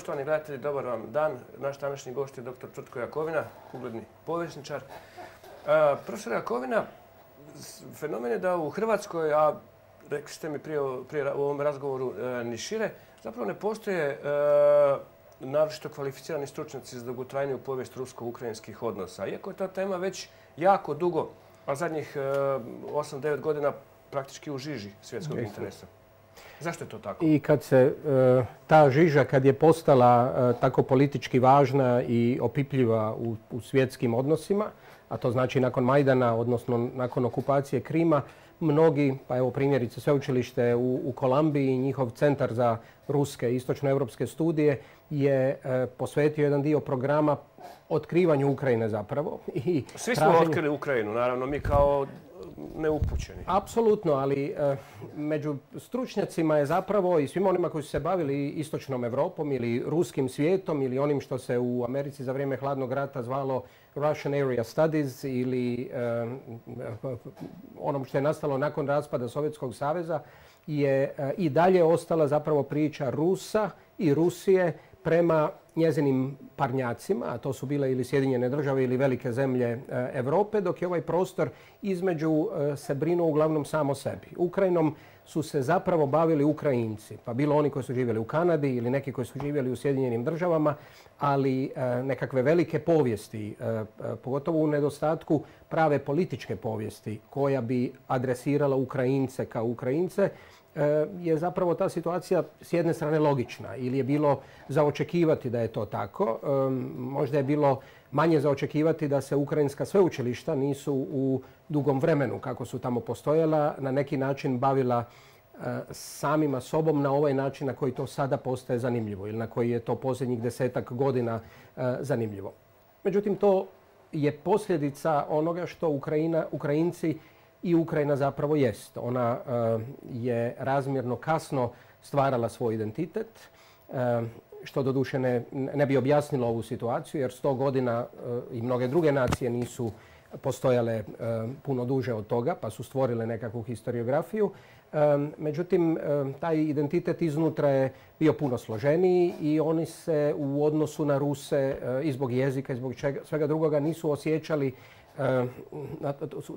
Poštovani gledatelji, dobar vam dan. Naš današnji gost je dr. Čutko Jakovina, ugledni povjesničar. E, profesor Jakovina, fenomen je da u Hrvatskoj, a rekli ste mi prije, u ovom razgovoru e, ni šire, zapravo ne postoje e, naročito kvalificirani stručnjaci za dugotrajniju povijest rusko-ukrajinskih odnosa. Iako je ta tema već jako dugo, a zadnjih 8-9 godina praktički u žiži svjetskog interesa. Zašto je to tako? I kad se e, ta žiža, kad je postala e, tako politički važna i opipljiva u, svjetskim odnosima, a to znači nakon Majdana, odnosno nakon okupacije Krima, mnogi, pa evo primjerice sveučilište u, u Kolambiji, njihov centar za ruske i istočnoevropske studije je e, posvetio jedan dio programa otkrivanju Ukrajine zapravo. I Svi smo otkrili Ukrajinu, naravno, mi kao neupućeni. Apsolutno, ali e, među stručnjacima je zapravo i svim onima koji su se bavili istočnom Europom ili ruskim svijetom ili onim što se u Americi za vrijeme hladnog rata zvalo Russian Area Studies ili e, onom što je nastalo nakon raspada Sovjetskog saveza je e, i dalje ostala zapravo priča Rusa i Rusije prema njezinim parnjacima, a to su bile ili Sjedinjene države ili velike zemlje e, Europe, dok je ovaj prostor između e, se brinuo uglavnom samo sebi. Ukrajinom su se zapravo bavili Ukrajinci, pa bilo oni koji su živjeli u Kanadi ili neki koji su živjeli u Sjedinjenim državama, ali e, nekakve velike povijesti, pogotovo u nedostatku prave političke povijesti koja bi adresirala Ukrajince kao Ukrajince, E, je zapravo ta situacija s jedne strane logična ili je bilo za očekivati da je to tako. E, možda je bilo manje za očekivati da se ukrajinska sveučilišta nisu u dugom vremenu kako su tamo postojala na neki način bavila e, samima sobom na ovaj način na koji to sada postaje zanimljivo ili na koji je to posljednjih desetak godina zanimljivo. Međutim, to je posljedica onoga što Ukrajina, Ukrajinci i Ukrajina zapravo jest. Ona eh, je razmjerno kasno stvarala svoj identitet, eh, što doduše ne, ne bi objasnilo ovu situaciju, jer sto godina eh, i mnoge druge nacije nisu postojale puno duže od toga, pa su stvorile nekakvu historiografiju. Međutim, taj identitet iznutra je bio puno složeniji i oni se u odnosu na Ruse i zbog jezika i zbog svega drugoga nisu osjećali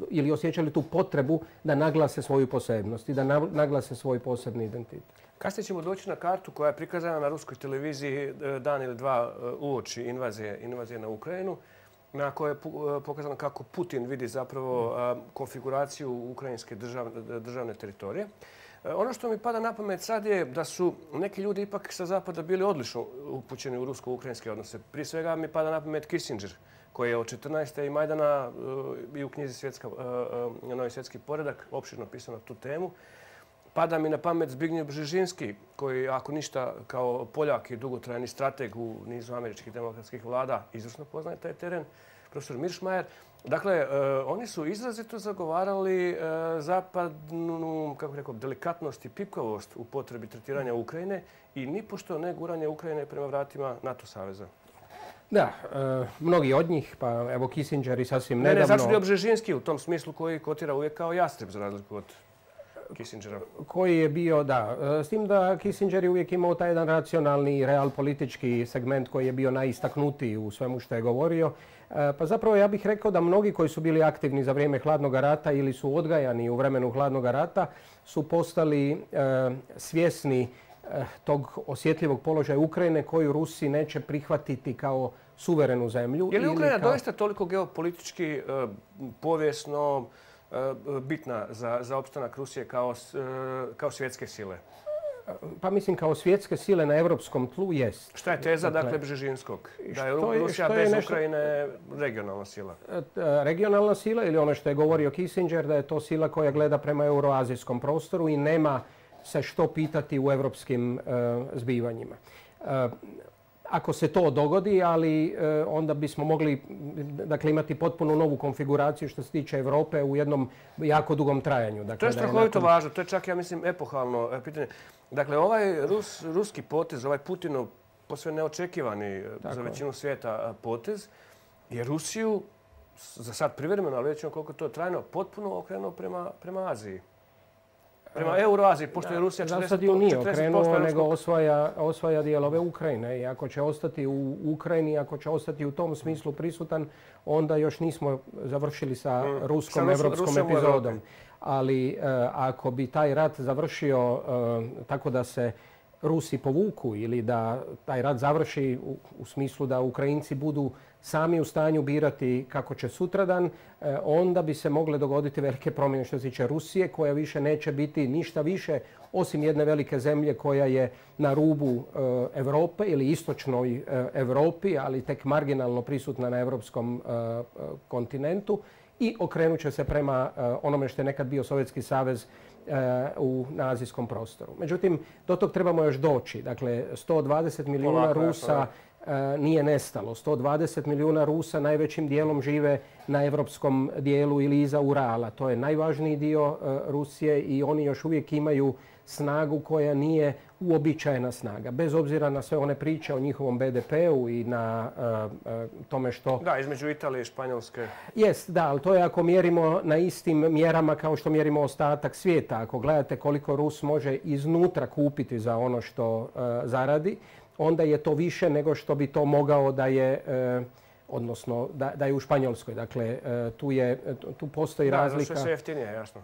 ili osjećali tu potrebu da naglase svoju posebnost i da naglase svoj posebni identitet. Kasnije ćemo doći na kartu koja je prikazana na ruskoj televiziji e, dan ili dva e, uoči invazije, invazije na Ukrajinu na kojoj je pokazano kako Putin vidi zapravo konfiguraciju ukrajinske državne teritorije. Ono što mi pada na pamet sad je da su neki ljudi ipak sa zapada bili odlično upućeni u rusko-ukrajinske odnose. Prije svega mi pada na pamet Kissinger, koji je od 14. i Majdana e, i u knjizi svjetska, e, e, Novi svjetski poredak opširno pisano tu temu. Pada mi na pamet Zbignjev Bžižinski, koji ako ništa kao Poljak i dugotrajni strateg u nizu američkih demokratskih vlada izvrsno poznaje taj teren, profesor Miršmajer. Dakle, oni su izrazito zagovarali zapadnu, kako rekao, delikatnost i pipkavost u potrebi tretiranja Ukrajine i nipošto ne guranje Ukrajine prema vratima NATO saveza. Da, e, mnogi od njih, pa evo Kissinger i sasvim nedavno... Ne, ne, začuli Obžežinski u tom smislu koji kotira uvijek kao jastreb za razliku od Kissingera. Koji je bio, da. E, s tim da Kissinger je uvijek imao taj jedan racionalni, real politički segment koji je bio najistaknutiji u svemu što je govorio. E, pa zapravo ja bih rekao da mnogi koji su bili aktivni za vrijeme hladnog rata ili su odgajani u vremenu hladnog rata su postali svjesni tog osjetljivog položaja Ukrajine koju Rusi neće prihvatiti kao suverenu zemlju. Je li Ukrajina doista toliko geopolitički, e, povijesno e, bitna za, opstanak Rusije kao, kao svjetske sile? Pa mislim kao svjetske sile na europskom tlu jest. Šta je teza dakle, dakle Břežinskog? Da je Rusija bez Ukrajine regionalna sila? Regionalna sila ili ono što je govorio Kissinger da je to sila koja gleda prema euroazijskom prostoru i nema se što pitati u europskim zbivanjima ako se to dogodi, ali e, onda bismo mogli dakle, imati potpuno novu konfiguraciju što se tiče Europe u jednom jako dugom trajanju. Dakle, to je strahovito važno, to je čak, ja mislim, epohalno e, pitanje. Dakle, ovaj ruski potez, ovaj Putinov posve neočekivani e, za većinu svijeta potez, je Rusiju za sad privremeno, ali već koliko to trajno, potpuno okrenuo prema, prema Aziji. Prema Euroaziji, pošto je Rusija 40%, Za sad ju nije okrenuo, nego osvaja, osvaja dijelove Ukrajine. I ako će ostati u Ukrajini, ako će ostati u tom smislu prisutan, onda još nismo završili sa mm. ruskom, evropskom epizodom. Ali ako bi taj rat završio tako da se Rusi povuku ili da taj rat završi u, smislu da Ukrajinci budu sami u stanju birati kako će sutradan, e, onda bi se mogle dogoditi velike promjene što se tiče Rusije, koja više neće biti ništa više osim jedne velike zemlje koja je na rubu e, Europe ili istočnoj e, Europi, ali tek marginalno prisutna na europskom kontinentu i okrenut će se prema onome što je nekad bio Sovjetski savez u nazijskom prostoru. Međutim, do tog trebamo još doći. Dakle, 120 milijuna Rusa nije nestalo. 120 milijuna Rusa najvećim dijelom žive na evropskom dijelu ili iza Urala. To je najvažniji dio Rusije i oni još uvijek imaju snagu koja nije uobičajena snaga. Bez obzira na sve one priče o njihovom BDP-u i na tome što... Da, između Italije i Španjolske. Jest, da, ali to je ako mjerimo na istim mjerama kao što mjerimo ostatak svijeta. Ako gledate koliko Rus može iznutra kupiti za ono što zaradi, onda je to više nego što bi to mogao da je odnosno da, je u Španjolskoj. Dakle, tu, je, tu postoji da, razlika. Da, sve jeftinije, jasno.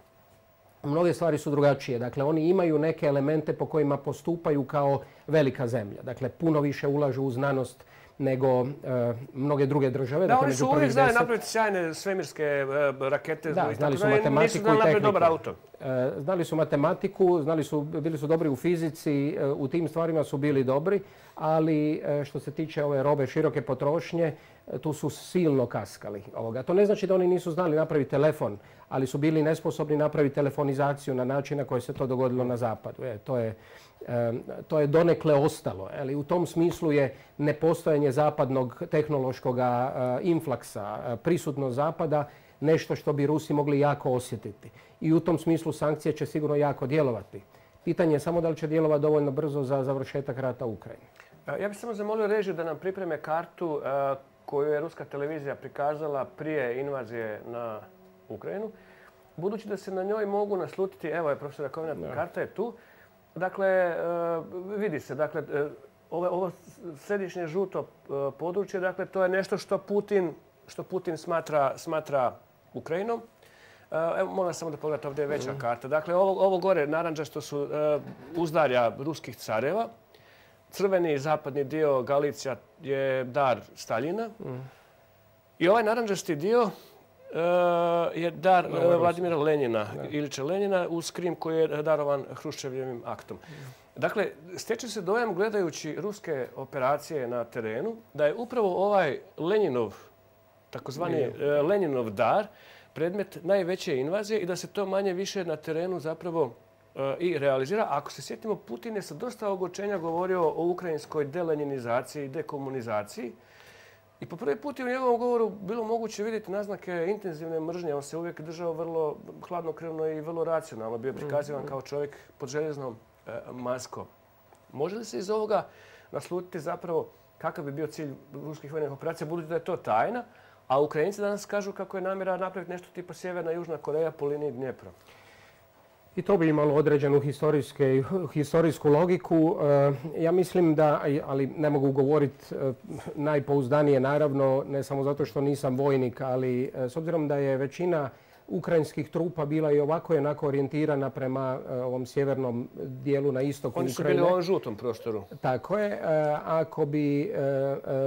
Mnoge stvari su drugačije. Dakle, oni imaju neke elemente po kojima postupaju kao velika zemlja. Dakle, puno više ulažu u znanost nego mnoge druge države. Da, dakle, oni su uvijek znali napraviti sjajne svemirske rakete. Da, znali su matematiku i tehniku. dobar auto. znali su matematiku, znali su, bili su dobri u fizici, u tim stvarima su bili dobri, ali što se tiče ove robe široke potrošnje, tu su silno kaskali. Ovoga. To ne znači da oni nisu znali napraviti telefon, ali su bili nesposobni napraviti telefonizaciju na način na koji se to dogodilo na zapadu. E, to, je, to je donekle ostalo. Ali u tom smislu je nepostojanje zapadnog tehnološkog inflaksa, prisutno zapada, nešto što bi Rusi mogli jako osjetiti. I u tom smislu sankcije će sigurno jako djelovati. Pitanje je samo da li će djelovati dovoljno brzo za završetak rata u Ukrajini. Ja bih samo zamolio režiju da nam pripreme kartu koju je ruska televizija prikazala prije invazije na Ukrajinu. Budući da se na njoj mogu naslutiti, evo je profesor Jakovina, karta je tu. Dakle, e, vidi se, dakle, e, ovo, središnje žuto e, područje, dakle, to je nešto što Putin, što Putin smatra, smatra Ukrajinom. Evo, molim samo da pogledate, ovdje je veća mhm. karta. Dakle, ovo, ovo gore, naranđa, što su uzdarja ruskih careva. Crveni zapadni dio Galicija je dar Staljina. Mhm. I ovaj naranđasti dio je dar eh, Vladimira Lenjina, Ilića Lenjina, uz Krim koji je darovan Hruščevljevim aktom. Dakle, stječe se dojam gledajući ruske operacije na terenu da je upravo ovaj Lenjinov, takozvani eh, Lenjinov dar, predmet najveće invazije i da se to manje više na terenu zapravo i realizira. Ako se sjetimo, Putin je sa dosta ogorčenja govorio o ukrajinskoj delenjinizaciji i dekomunizaciji. I po prvi put je u njegovom govoru bilo moguće vidjeti naznake intenzivne mržnje. On se uvijek držao vrlo hladnokrevno i vrlo racionalno. Bio prikazivan kao čovjek pod željeznom e, maskom. Može li se iz ovoga naslutiti zapravo kakav bi bio cilj ruskih vojnih operacija, budući da je to tajna, a Ukrajinci danas kažu kako je namjera napraviti nešto tipa Sjeverna i Južna Koreja po liniji Dnjepra. I to bi imalo određenu historijsku logiku. E, ja mislim da, ali ne mogu govoriti e, najpouzdanije naravno, ne samo zato što nisam vojnik, ali e, s obzirom da je većina ukrajinskih trupa bila i ovako jednako orijentirana prema ovom sjevernom dijelu na istoku Oni su bili u ovom žutom prostoru. Tako je. Ako bi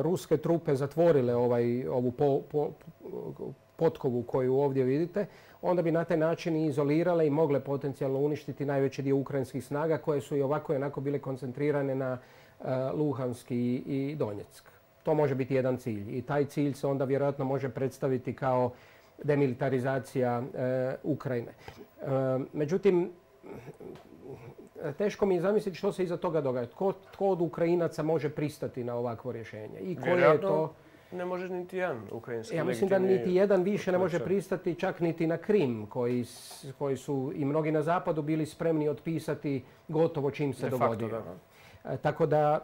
ruske trupe zatvorile ovaj, ovu potkovu koju ovdje vidite, onda bi na taj način i izolirale i mogle potencijalno uništiti najveći dio ukrajinskih snaga koje su i ovako i onako bile koncentrirane na uh, Luhanski i Donjeck. To može biti jedan cilj i taj cilj se onda vjerojatno može predstaviti kao demilitarizacija uh, Ukrajine. Uh, međutim, teško mi je zamisliti što se iza toga događa. Tko, tko od Ukrajinaca može pristati na ovakvo rješenje? I koje je to ne može niti jedan ukrajinski Ja mislim da niti jedan više ne može pristati čak niti na Krim koji, koji su i mnogi na zapadu bili spremni otpisati gotovo čim se dogodio. Tako da,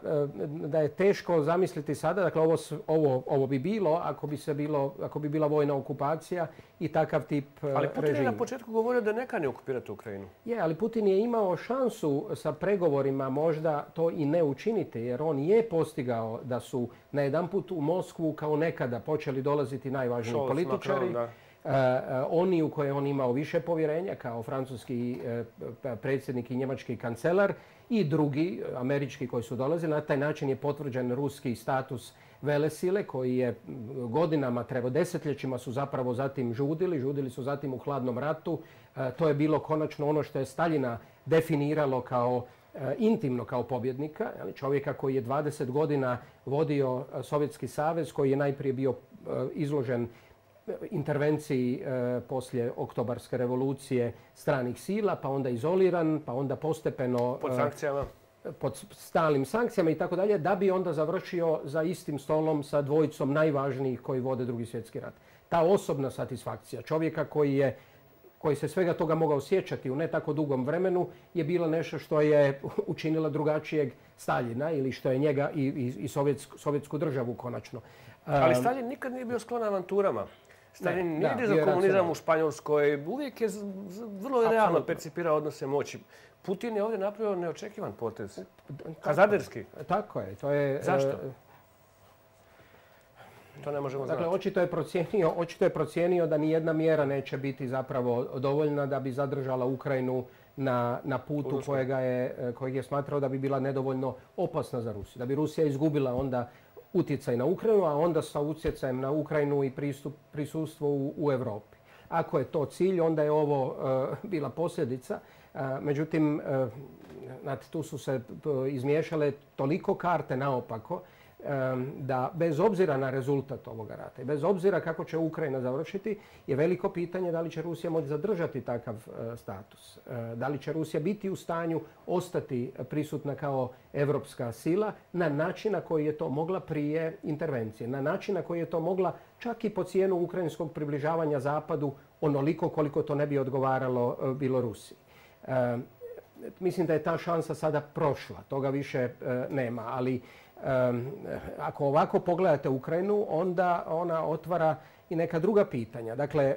da je teško zamisliti sada, dakle ovo, ovo, ovo bi bilo ako bi, se bilo ako bi bila vojna okupacija i takav tip Ali Putin je na početku govorio da ne kani okupirati Ukrajinu. Je, ali Putin je imao šansu sa pregovorima možda to i ne učiniti, jer on je postigao da su na jedan put u Moskvu kao nekada počeli dolaziti najvažniji političari. E, e, oni u koje on imao više povjerenja kao francuski e, predsjednik i njemački kancelar i drugi američki koji su dolazili. Na taj način je potvrđen ruski status velesile koji je godinama, treba desetljećima su zapravo zatim žudili. Žudili su zatim u hladnom ratu. To je bilo konačno ono što je Staljina definiralo kao intimno kao pobjednika, čovjeka koji je 20 godina vodio Sovjetski savez, koji je najprije bio izložen intervenciji e, poslije oktobarske revolucije stranih sila, pa onda izoliran, pa onda postepeno... Pod sankcijama? pod stalnim sankcijama i tako dalje, da bi onda završio za istim stolom sa dvojicom najvažnijih koji vode drugi svjetski rat. Ta osobna satisfakcija čovjeka koji je koji se svega toga mogao sjećati u ne tako dugom vremenu je bilo nešto što je učinila drugačijeg Staljina ili što je njega i, i, sovjetsku, sovjetsku državu konačno. Ali Stalin nikad nije bio sklon avanturama. Stalin nije za komunizam u Španjolskoj. Uvijek je vrlo realno percipirao odnose moći. Putin je ovdje napravio neočekivan potez. Kazaderski. Tako je. To je Zašto? E, to ne možemo dakle, Očito je, procijenio, očito je procijenio da ni jedna mjera neće biti zapravo dovoljna da bi zadržala Ukrajinu na, na putu kojega je, kojeg je smatrao da bi bila nedovoljno opasna za Rusiju. Da bi Rusija izgubila onda utjecaj na Ukrajinu, a onda sa utjecajem na Ukrajinu i pristup, prisustvo u, u Europi. Ako je to cilj, onda je ovo e, bila posljedica. E, međutim, uh, tu su se izmiješale toliko karte naopako da bez obzira na rezultat ovoga rata i bez obzira kako će Ukrajina završiti je veliko pitanje da li će Rusija moći zadržati takav e, status. E, da li će Rusija biti u stanju ostati prisutna kao evropska sila na način na koji je to mogla prije intervencije. Na način na koji je to mogla čak i po cijenu ukrajinskog približavanja zapadu onoliko koliko to ne bi odgovaralo e, bilo Rusiji. Mislim da je ta šansa sada prošla. Toga više nema. Ali ako ovako pogledate Ukrajinu, onda ona otvara i neka druga pitanja. Dakle,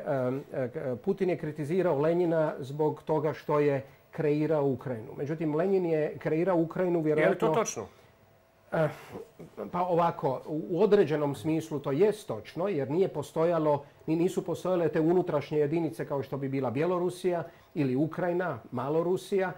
Putin je kritizirao Lenjina zbog toga što je kreirao Ukrajinu. Međutim, Lenin je kreirao Ukrajinu vjerojatno... Je li to točno? Eh, pa ovako, u određenom smislu to jest točno, jer nije postojalo, nisu postojale te unutrašnje jedinice kao što bi bila Bjelorusija ili Ukrajina, Malorusija,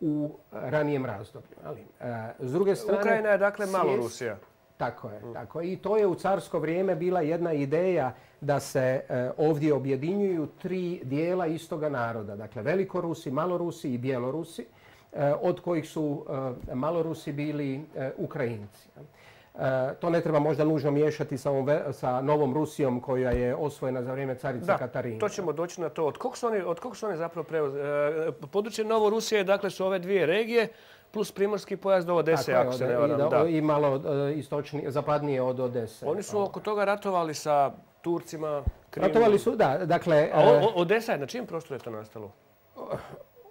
u ranijem razdoblju. E, s druge strane... Ukrajina je dakle malo Rusija. Tako je, tako I to je u carsko vrijeme bila jedna ideja da se e, ovdje objedinjuju tri dijela istoga naroda. Dakle, Velikorusi, Malorusi i Bjelorusi, e, od kojih su Malorusi bili Ukrajinci. E, to ne treba možda nužno miješati sa, sa Novom Rusijom koja je osvojena za vrijeme carice da, Katarine. to ćemo doći na to. Od kog su oni, od kog su oni zapravo preuzeli? E, područje Novorusije dakle, su ove dvije regije plus primorski pojas do Odese, ako se ne varam. Da. I malo e, zapadnije od Odese. Oni su oko toga ratovali sa Turcima, Krimom. Ratovali su, da. Dakle, A Odesa je na čim prostoru je to nastalo?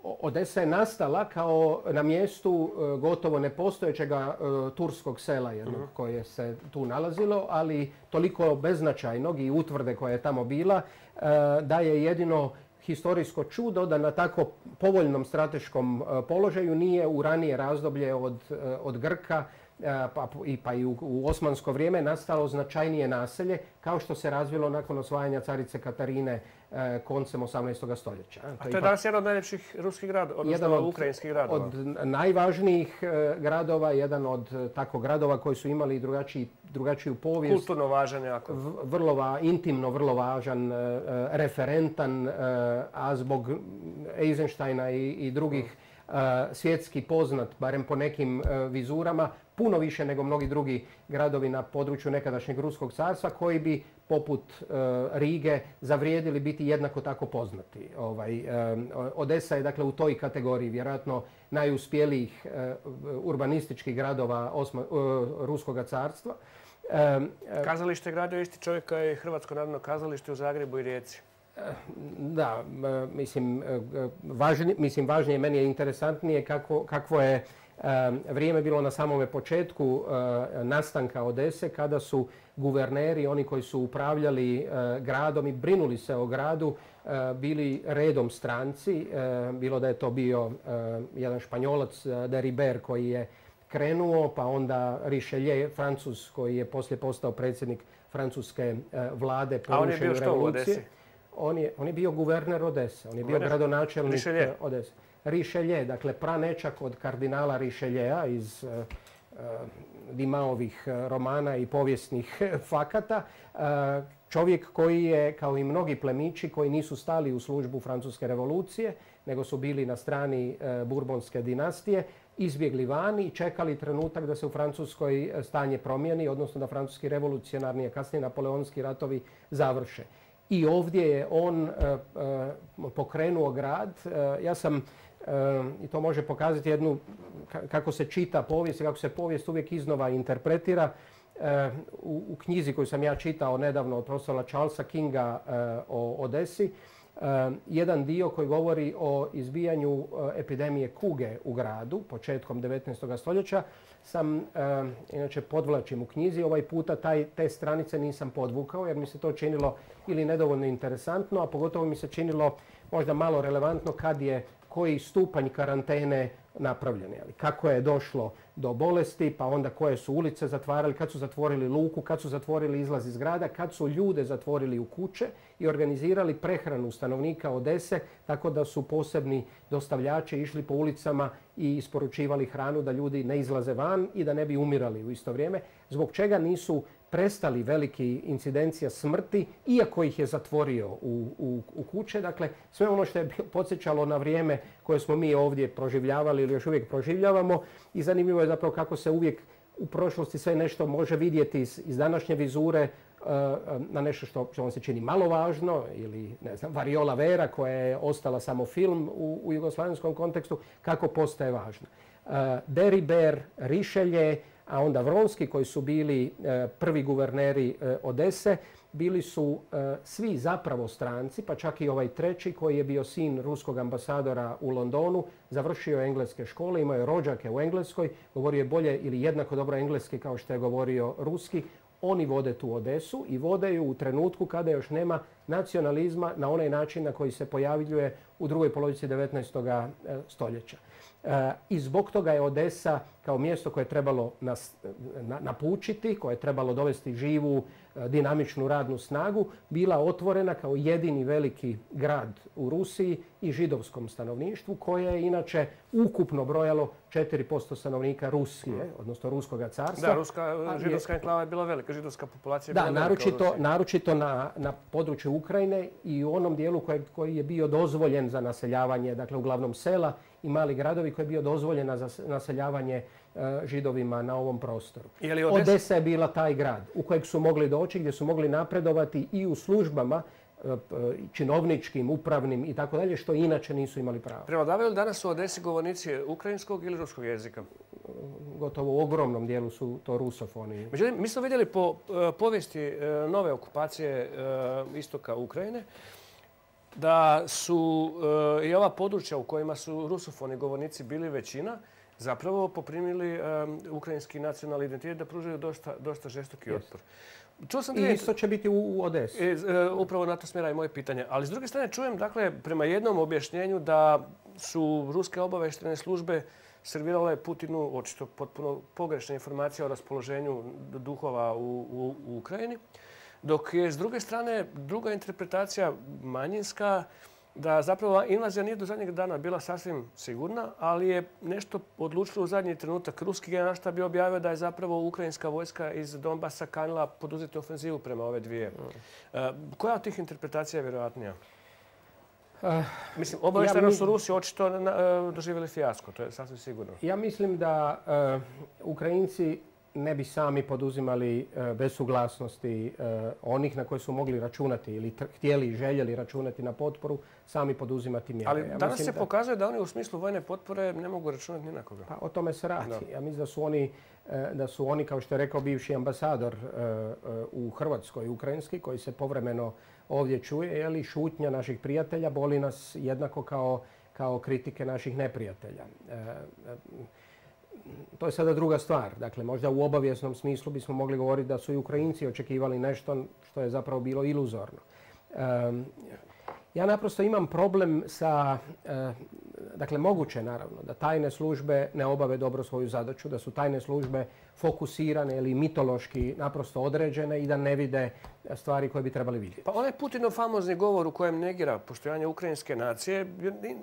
Odesa je nastala kao na mjestu e, gotovo nepostojećega e, turskog sela jednog mhm. koje se tu nalazilo, ali toliko beznačajnog i utvrde koja je tamo bila e, da je jedino historijsko čudo da na tako povoljnom strateškom položaju nije u ranije razdoblje od, od Grka pa, i, pa i u, u osmansko vrijeme nastalo značajnije naselje kao što se razvilo nakon osvajanja carice Katarine E, koncem 18. stoljeća. A to je danas jedan od najljepših ruskih gradova, odnosno jedan od, ukrajinskih gradova. Od najvažnijih e, gradova, jedan od e, tako gradova koji su imali drugačiji, drugačiju povijest. Kulturno važan jako. Vrlo va, intimno, vrlo važan, referentan, a zbog Eisensteina i, i drugih svjetski poznat, barem po nekim vizurama, puno više nego mnogi drugi gradovi na području nekadašnjeg Ruskog carstva koji bi poput e, Rige zavrijedili biti jednako tako poznati. Ovaj, e, Odesa je dakle u toj kategoriji vjerojatno najuspjelijih e, urbanističkih gradova Osma, Ruskog carstva. Kazalište gradio isti čovjek kao je Hrvatsko narodno kazalište u Zagrebu i Rijeci. Da, mislim, važnije, mislim, važnije meni je interesantnije kako, kakvo je Vrijeme je bilo na samome početku nastanka Odese kada su guverneri, oni koji su upravljali gradom i brinuli se o gradu, bili redom stranci. Bilo da je to bio jedan španjolac, Deriber, koji je krenuo, pa onda Richelieu, Francus, koji je poslije postao predsjednik francuske vlade po on je bio što u Odesi? On je, on je bio guverner Odese, on je bio gradonačelnik Odese. Richelieu, dakle pranečak od kardinala Richelieu iz uh, Dimaovih romana i povijesnih fakata. Čovjek koji je, kao i mnogi plemići, koji nisu stali u službu Francuske revolucije, nego su bili na strani Burbonske dinastije, izbjegli vani i čekali trenutak da se u Francuskoj stanje promijeni, odnosno da francuski revolucionarni, a kasnije napoleonski ratovi završe. I ovdje je on pokrenuo grad. Ja sam i to može pokazati jednu, kako se čita povijest i kako se povijest uvijek iznova interpretira. U, knjizi koju sam ja čitao nedavno od profesora Charlesa Kinga o Odesi, jedan dio koji govori o izbijanju epidemije kuge u gradu početkom 19. stoljeća sam, inače podvlačim u knjizi, ovaj puta taj, te stranice nisam podvukao jer mi se to činilo ili nedovoljno interesantno, a pogotovo mi se činilo možda malo relevantno kad je koji stupanj karantene napravljeni. Ali kako je došlo do bolesti, pa onda koje su ulice zatvarali, kad su zatvorili luku, kad su zatvorili izlaz iz grada, kad su ljude zatvorili u kuće i organizirali prehranu stanovnika Odese, tako da su posebni dostavljači išli po ulicama i isporučivali hranu da ljudi ne izlaze van i da ne bi umirali u isto vrijeme, zbog čega nisu prestali veliki incidencija smrti, iako ih je zatvorio u, u, u kuće. Dakle, sve ono što je podsjećalo na vrijeme koje smo mi ovdje proživljavali ili još uvijek proživljavamo. I zanimljivo je zapravo kako se uvijek u prošlosti sve nešto može vidjeti iz, iz današnje vizure e, na nešto što, što vam se čini malo važno ili ne znam, Variola Vera koja je ostala samo film u, u jugoslavenskom kontekstu, kako postaje važno. Uh, Deriber, Rišelje, a onda Vronski koji su bili e, prvi guverneri e, Odese, bili su e, svi zapravo stranci, pa čak i ovaj treći koji je bio sin ruskog ambasadora u Londonu, završio engleske škole, imao je rođake u Engleskoj, govorio je bolje ili jednako dobro engleski kao što je govorio ruski. Oni vode tu Odesu i vode ju u trenutku kada još nema nacionalizma na onaj način na koji se pojavljuje u drugoj polovici 19. stoljeća. I zbog toga je Odesa kao mjesto koje je trebalo nas, napučiti, koje je trebalo dovesti živu, e, dinamičnu radnu snagu, bila otvorena kao jedini veliki grad u Rusiji i židovskom stanovništvu, koje je inače ukupno brojalo 4% stanovnika Rusije, mm. odnosno Ruskog carstva. Da, ruska, židovska enklava je bila velika, židovska populacija je bila da, naročito, naročito na, na području Ukrajine i u onom dijelu koji, koji je bio dozvoljen za naseljavanje, dakle uglavnom sela i mali gradovi koji je bio dozvoljen za naseljavanje e, židovima na ovom prostoru. Je Odesa je bila taj grad u kojeg su mogli doći, gdje su mogli napredovati i u službama e, činovničkim, upravnim i tako dalje, što inače nisu imali pravo. Prevladavaju li danas u Odesi govornici ukrajinskog ili ruskog jezika? Gotovo u ogromnom dijelu su to rusofoni. Međutim, mi smo vidjeli po povijesti nove okupacije istoka Ukrajine da su e, i ova područja u kojima su rusofoni govornici bili većina, zapravo poprimili e, ukrajinski nacionalni identitet da pružaju dosta, dosta žestoki otpor. Čuo sam I isto će biti u, u Odesi. E, upravo na to smjera i moje pitanje. Ali s druge strane čujem, dakle, prema jednom objašnjenju da su ruske obaveštene službe servirale Putinu očito potpuno pogrešne informacije o raspoloženju duhova u, u, u Ukrajini. Dok je s druge strane druga interpretacija manjinska da zapravo invazija nije do zadnjeg dana bila sasvim sigurna, ali je nešto odlučilo u zadnji trenutak. Ruski generalšta bi objavio da je zapravo ukrajinska vojska iz Donbasa kanila poduzeti ofenzivu prema ove dvije. Mm. E, koja od tih interpretacija je vjerojatnija? Uh, mislim, obavešteno su Rusi očito uh, doživjeli fijasko, to je sasvim sigurno. Ja mislim da uh, Ukrajinci ne bi sami poduzimali e, bez suglasnosti e, onih na koje su mogli računati ili htjeli i željeli računati na potporu, sami poduzimati mjere. Ali danas se pokazuje da oni u smislu vojne potpore ne mogu računati ni na koga. Pa o tome se radi. Ja mislim da su oni, e, da su oni kao što je rekao bivši ambasador u Hrvatskoj, ukrajinski, koji se povremeno ovdje čuje, je li šutnja naših prijatelja boli nas jednako kao, kao kritike naših neprijatelja to je sada druga stvar. Dakle, možda u obavijesnom smislu bismo mogli govoriti da su i Ukrajinci očekivali nešto što je zapravo bilo iluzorno. Ja naprosto imam problem sa, e, dakle moguće naravno da tajne službe ne obave dobro svoju zadaću, da su tajne službe fokusirane ili mitološki naprosto određene i da ne vide stvari koje bi trebali vidjeti. Pa onaj Putinov famozni govor u kojem negira postojanje ukrajinske nacije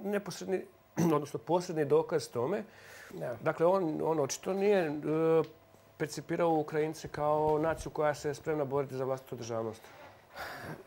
neposredni, odnosno posredni dokaz tome. Dakle, on, on očito nije e, percipirao Ukrajince kao naciju koja se spremna boriti za vlastitu državnost.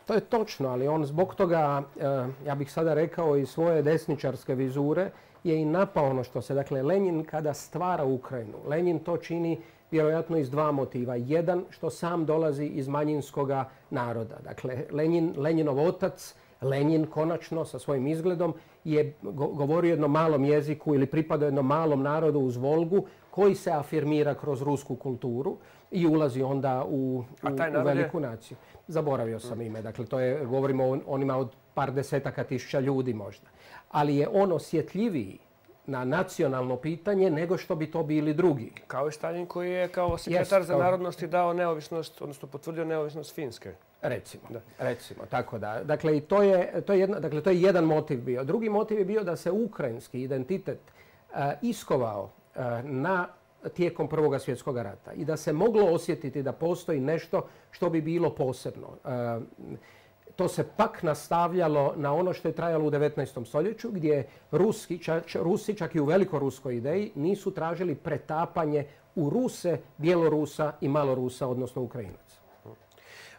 To je točno, ali on zbog toga, e, ja bih sada rekao, i svoje desničarske vizure je i napao ono što se, dakle, Lenin kada stvara Ukrajinu, Lenin to čini vjerojatno iz dva motiva. Jedan, što sam dolazi iz manjinskoga naroda. Dakle, Lenin, Leninov otac, Lenin konačno sa svojim izgledom je govorio jednom malom jeziku ili pripadao jednom malom narodu uz Volgu koji se afirmira kroz rusku kulturu i ulazi onda u, u, veliku naciju. Zaboravio sam ime. Dakle, to je, govorimo o onima od par desetaka tisuća ljudi možda. Ali je on osjetljiviji na nacionalno pitanje nego što bi to bili drugi. Kao i Stalin koji je kao sekretar za narodnosti dao neovisnost, odnosno potvrdio neovisnost Finske. Recimo, recimo, tako da. Dakle, to je, to je dakle, to je jedan motiv bio. Drugi motiv je bio da se ukrajinski identitet uh, iskovao uh, na tijekom Prvoga svjetskog rata i da se moglo osjetiti da postoji nešto što bi bilo posebno. Uh, to se pak nastavljalo na ono što je trajalo u 19. stoljeću gdje Ruski, čak, Rusi čak i u velikoruskoj ideji nisu tražili pretapanje u Ruse, Bjelorusa i Malorusa, odnosno Ukrajinaca.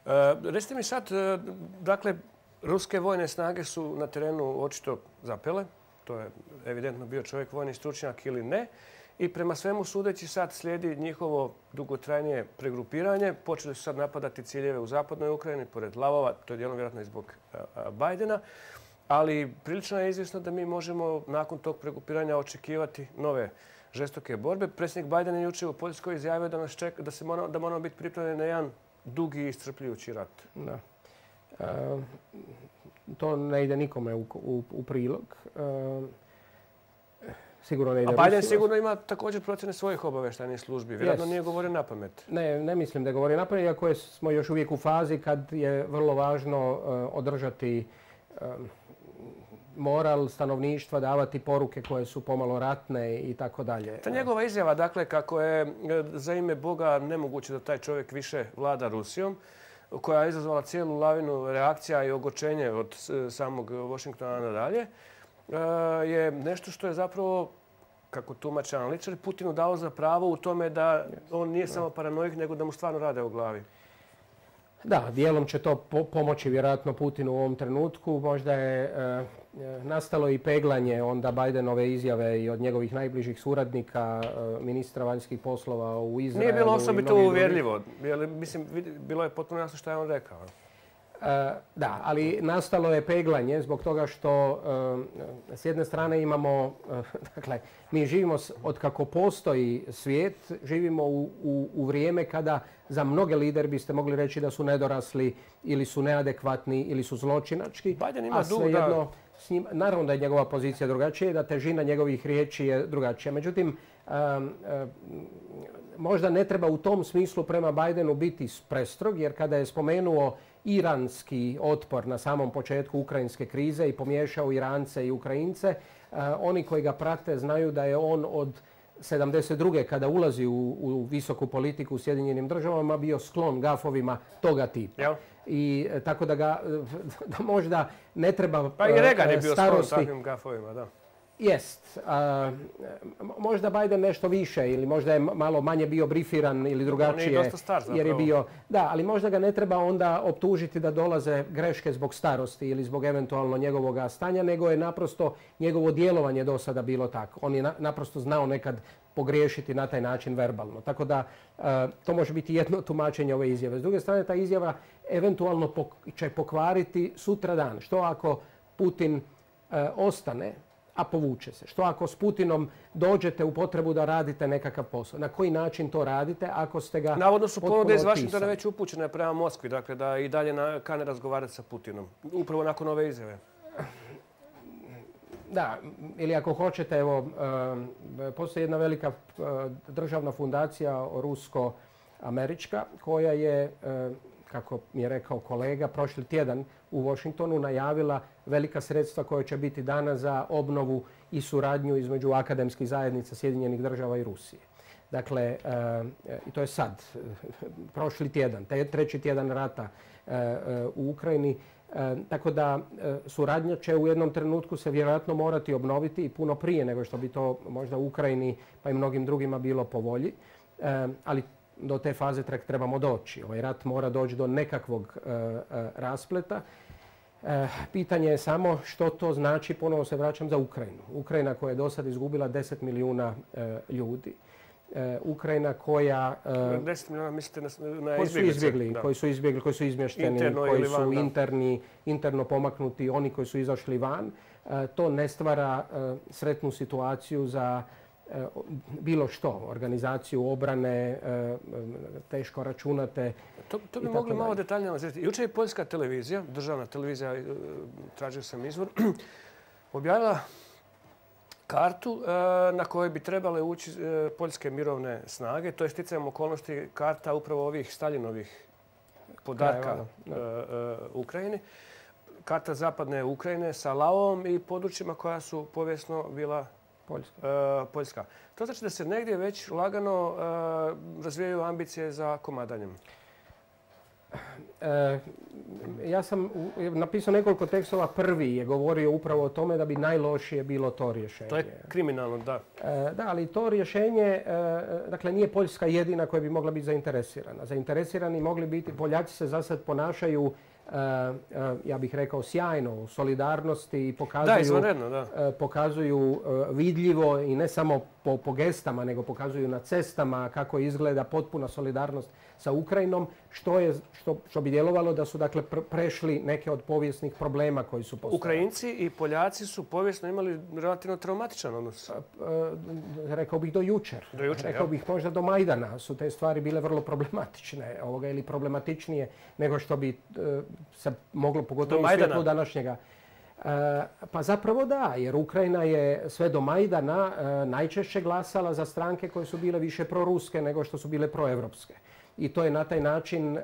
E, recite mi sad, e, dakle, ruske vojne snage su na terenu očito zapele. To je evidentno bio čovjek vojni stručnjak ili ne. I prema svemu sudeći sad slijedi njihovo dugotrajnije pregrupiranje. Počeli su sad napadati ciljeve u zapadnoj Ukrajini, pored Lavova, to je dijelom vjerojatno i zbog Bajdena. Ali prilično je izvjesno da mi možemo nakon tog pregrupiranja očekivati nove žestoke borbe. Predsjednik Bajden je jučer u Poljskoj izjavio da, nas da, se moramo, da moramo biti pripravljeni na jedan dugi i istrpljujući rat. Da. To ne ide nikome u, u, prilog. E, sigurno ne ide A Biden sigurno ima također procjene svojih obaveštajnih službi. Vjerojatno nije govorio na pamet. Ne, ne mislim da je govorio na pamet, iako smo još uvijek u fazi kad je vrlo važno uh, održati um, moral stanovništva, davati poruke koje su pomalo ratne i tako dalje. Ta njegova izjava, dakle, kako je uh, za ime Boga nemoguće da taj čovjek više vlada Rusijom, koja je izazvala cijelu lavinu reakcija i ogočenje od uh, samog Washingtona nadalje, je nešto što je zapravo, kako tumače analitičari, Putinu dao za pravo u tome da on nije samo paranoik, nego da mu stvarno rade u glavi. Da, dijelom će to pomoći vjerojatno Putinu u ovom trenutku. Možda je e, nastalo i peglanje onda Bidenove izjave i od njegovih najbližih suradnika, e, ministra vanjskih poslova u Izraelu. Nije bilo osobito uvjerljivo. Mislim, bilo je potpuno jasno što je on rekao. E, da, ali nastalo je peglanje zbog toga što e, s jedne strane imamo, e, dakle, mi živimo od kako postoji svijet, živimo u, u, u vrijeme kada za mnoge lider biste mogli reći da su nedorasli ili su neadekvatni ili su zločinački. Biden ima dug, da. S njim, naravno da je njegova pozicija drugačija i da težina njegovih riječi je drugačija. Međutim, možda ne treba u tom smislu prema Bidenu biti prestrog, jer kada je spomenuo iranski otpor na samom početku ukrajinske krize i pomiješao Irance i Ukrajince, uh, oni koji ga prate znaju da je on od 72. kada ulazi u, u visoku politiku u Sjedinjenim državama bio sklon gafovima toga tipa. I e, tako da ga da možda ne treba Pa i Reagan je bio starosti, sklon takvim gafovima, da. Jest. možda Biden nešto više ili možda je malo manje bio brifiran ili drugačije. On je dosta star Jer je bio, da, ali možda ga ne treba onda optužiti da dolaze greške zbog starosti ili zbog eventualno njegovog stanja, nego je naprosto njegovo djelovanje do sada bilo tako. On je naprosto znao nekad pogriješiti na taj način verbalno. Tako da to može biti jedno tumačenje ove izjave. S druge strane, ta izjava eventualno će pokvariti sutra dan. Što ako Putin ostane a povuče se. Što ako s Putinom dođete u potrebu da radite nekakav posao? Na koji način to radite ako ste ga Navodno su ponude iz Vašingtona već upućene prema Moskvi, dakle da i dalje kane razgovarati sa Putinom. Upravo nakon ove izjave. Da, ili ako hoćete, evo, postoji jedna velika državna fundacija rusko-američka koja je, kako mi je rekao kolega, prošli tjedan u Washingtonu najavila velika sredstva koja će biti dana za obnovu i suradnju između akademskih zajednica Sjedinjenih država i Rusije. Dakle, e, i to je sad, prošli tjedan, treći tjedan rata e, e, u Ukrajini. Tako da suradnja će u jednom trenutku se vjerojatno morati obnoviti i puno prije nego što bi to možda u Ukrajini pa i mnogim drugima bilo po volji. Ali do te faze trebamo doći. Ovaj rat mora doći do nekakvog raspleta. Pitanje je samo što to znači, ponovo se vraćam za Ukrajinu. Ukrajina koja je do sad izgubila 10 milijuna ljudi. E, Ukrajina koja... 10 e, milijuna mislite na, koji su izbjegli, koji su izbjegli, koji su izmješteni, koji su interni, interno pomaknuti, oni koji su izašli van. To ne stvara sretnu situaciju za bilo što, organizaciju obrane, teško računate. To, to bi mogli malo detaljnije analizirati. Jučer je poljska televizija, državna televizija, tražio sam izvor, objavila kartu e, na kojoj bi trebale ući e, poljske mirovne snage. To je sticajem okolnosti karta upravo ovih Stalinovih podarka e, Ukrajini. Karta zapadne Ukrajine sa Lavom i područjima koja su povijesno bila Poljska. To znači da se negdje već lagano razvijaju ambicije za komadanjem. E, ja sam napisao nekoliko tekstova. Prvi je govorio upravo o tome da bi najlošije bilo to rješenje. To je kriminalno, da. E, da, ali to rješenje, e, dakle nije Poljska jedina koja bi mogla biti zainteresirana. Zainteresirani mogli biti, Poljaci se za sad ponašaju ja bih rekao sjajno u solidarnosti i pokazuju, pokazuju vidljivo i ne samo po, po gestama nego pokazuju na cestama kako izgleda potpuna solidarnost sa Ukrajinom, što, je, što, što bi djelovalo da su dakle prešli neke od povijesnih problema koji su postojali. Ukrajinci i Poljaci su povijesno imali relativno traumatičan odnos. Rekao bih do jučer. Do jučer, Rekao bih možda do Majdana su te stvari bile vrlo problematične ovoga, ili problematičnije nego što bi e, se moglo pogotovo u svijetu današnjega. E, pa zapravo da, jer Ukrajina je sve do Majdana e, najčešće glasala za stranke koje su bile više proruske nego što su bile proevropske. I to je na taj način e,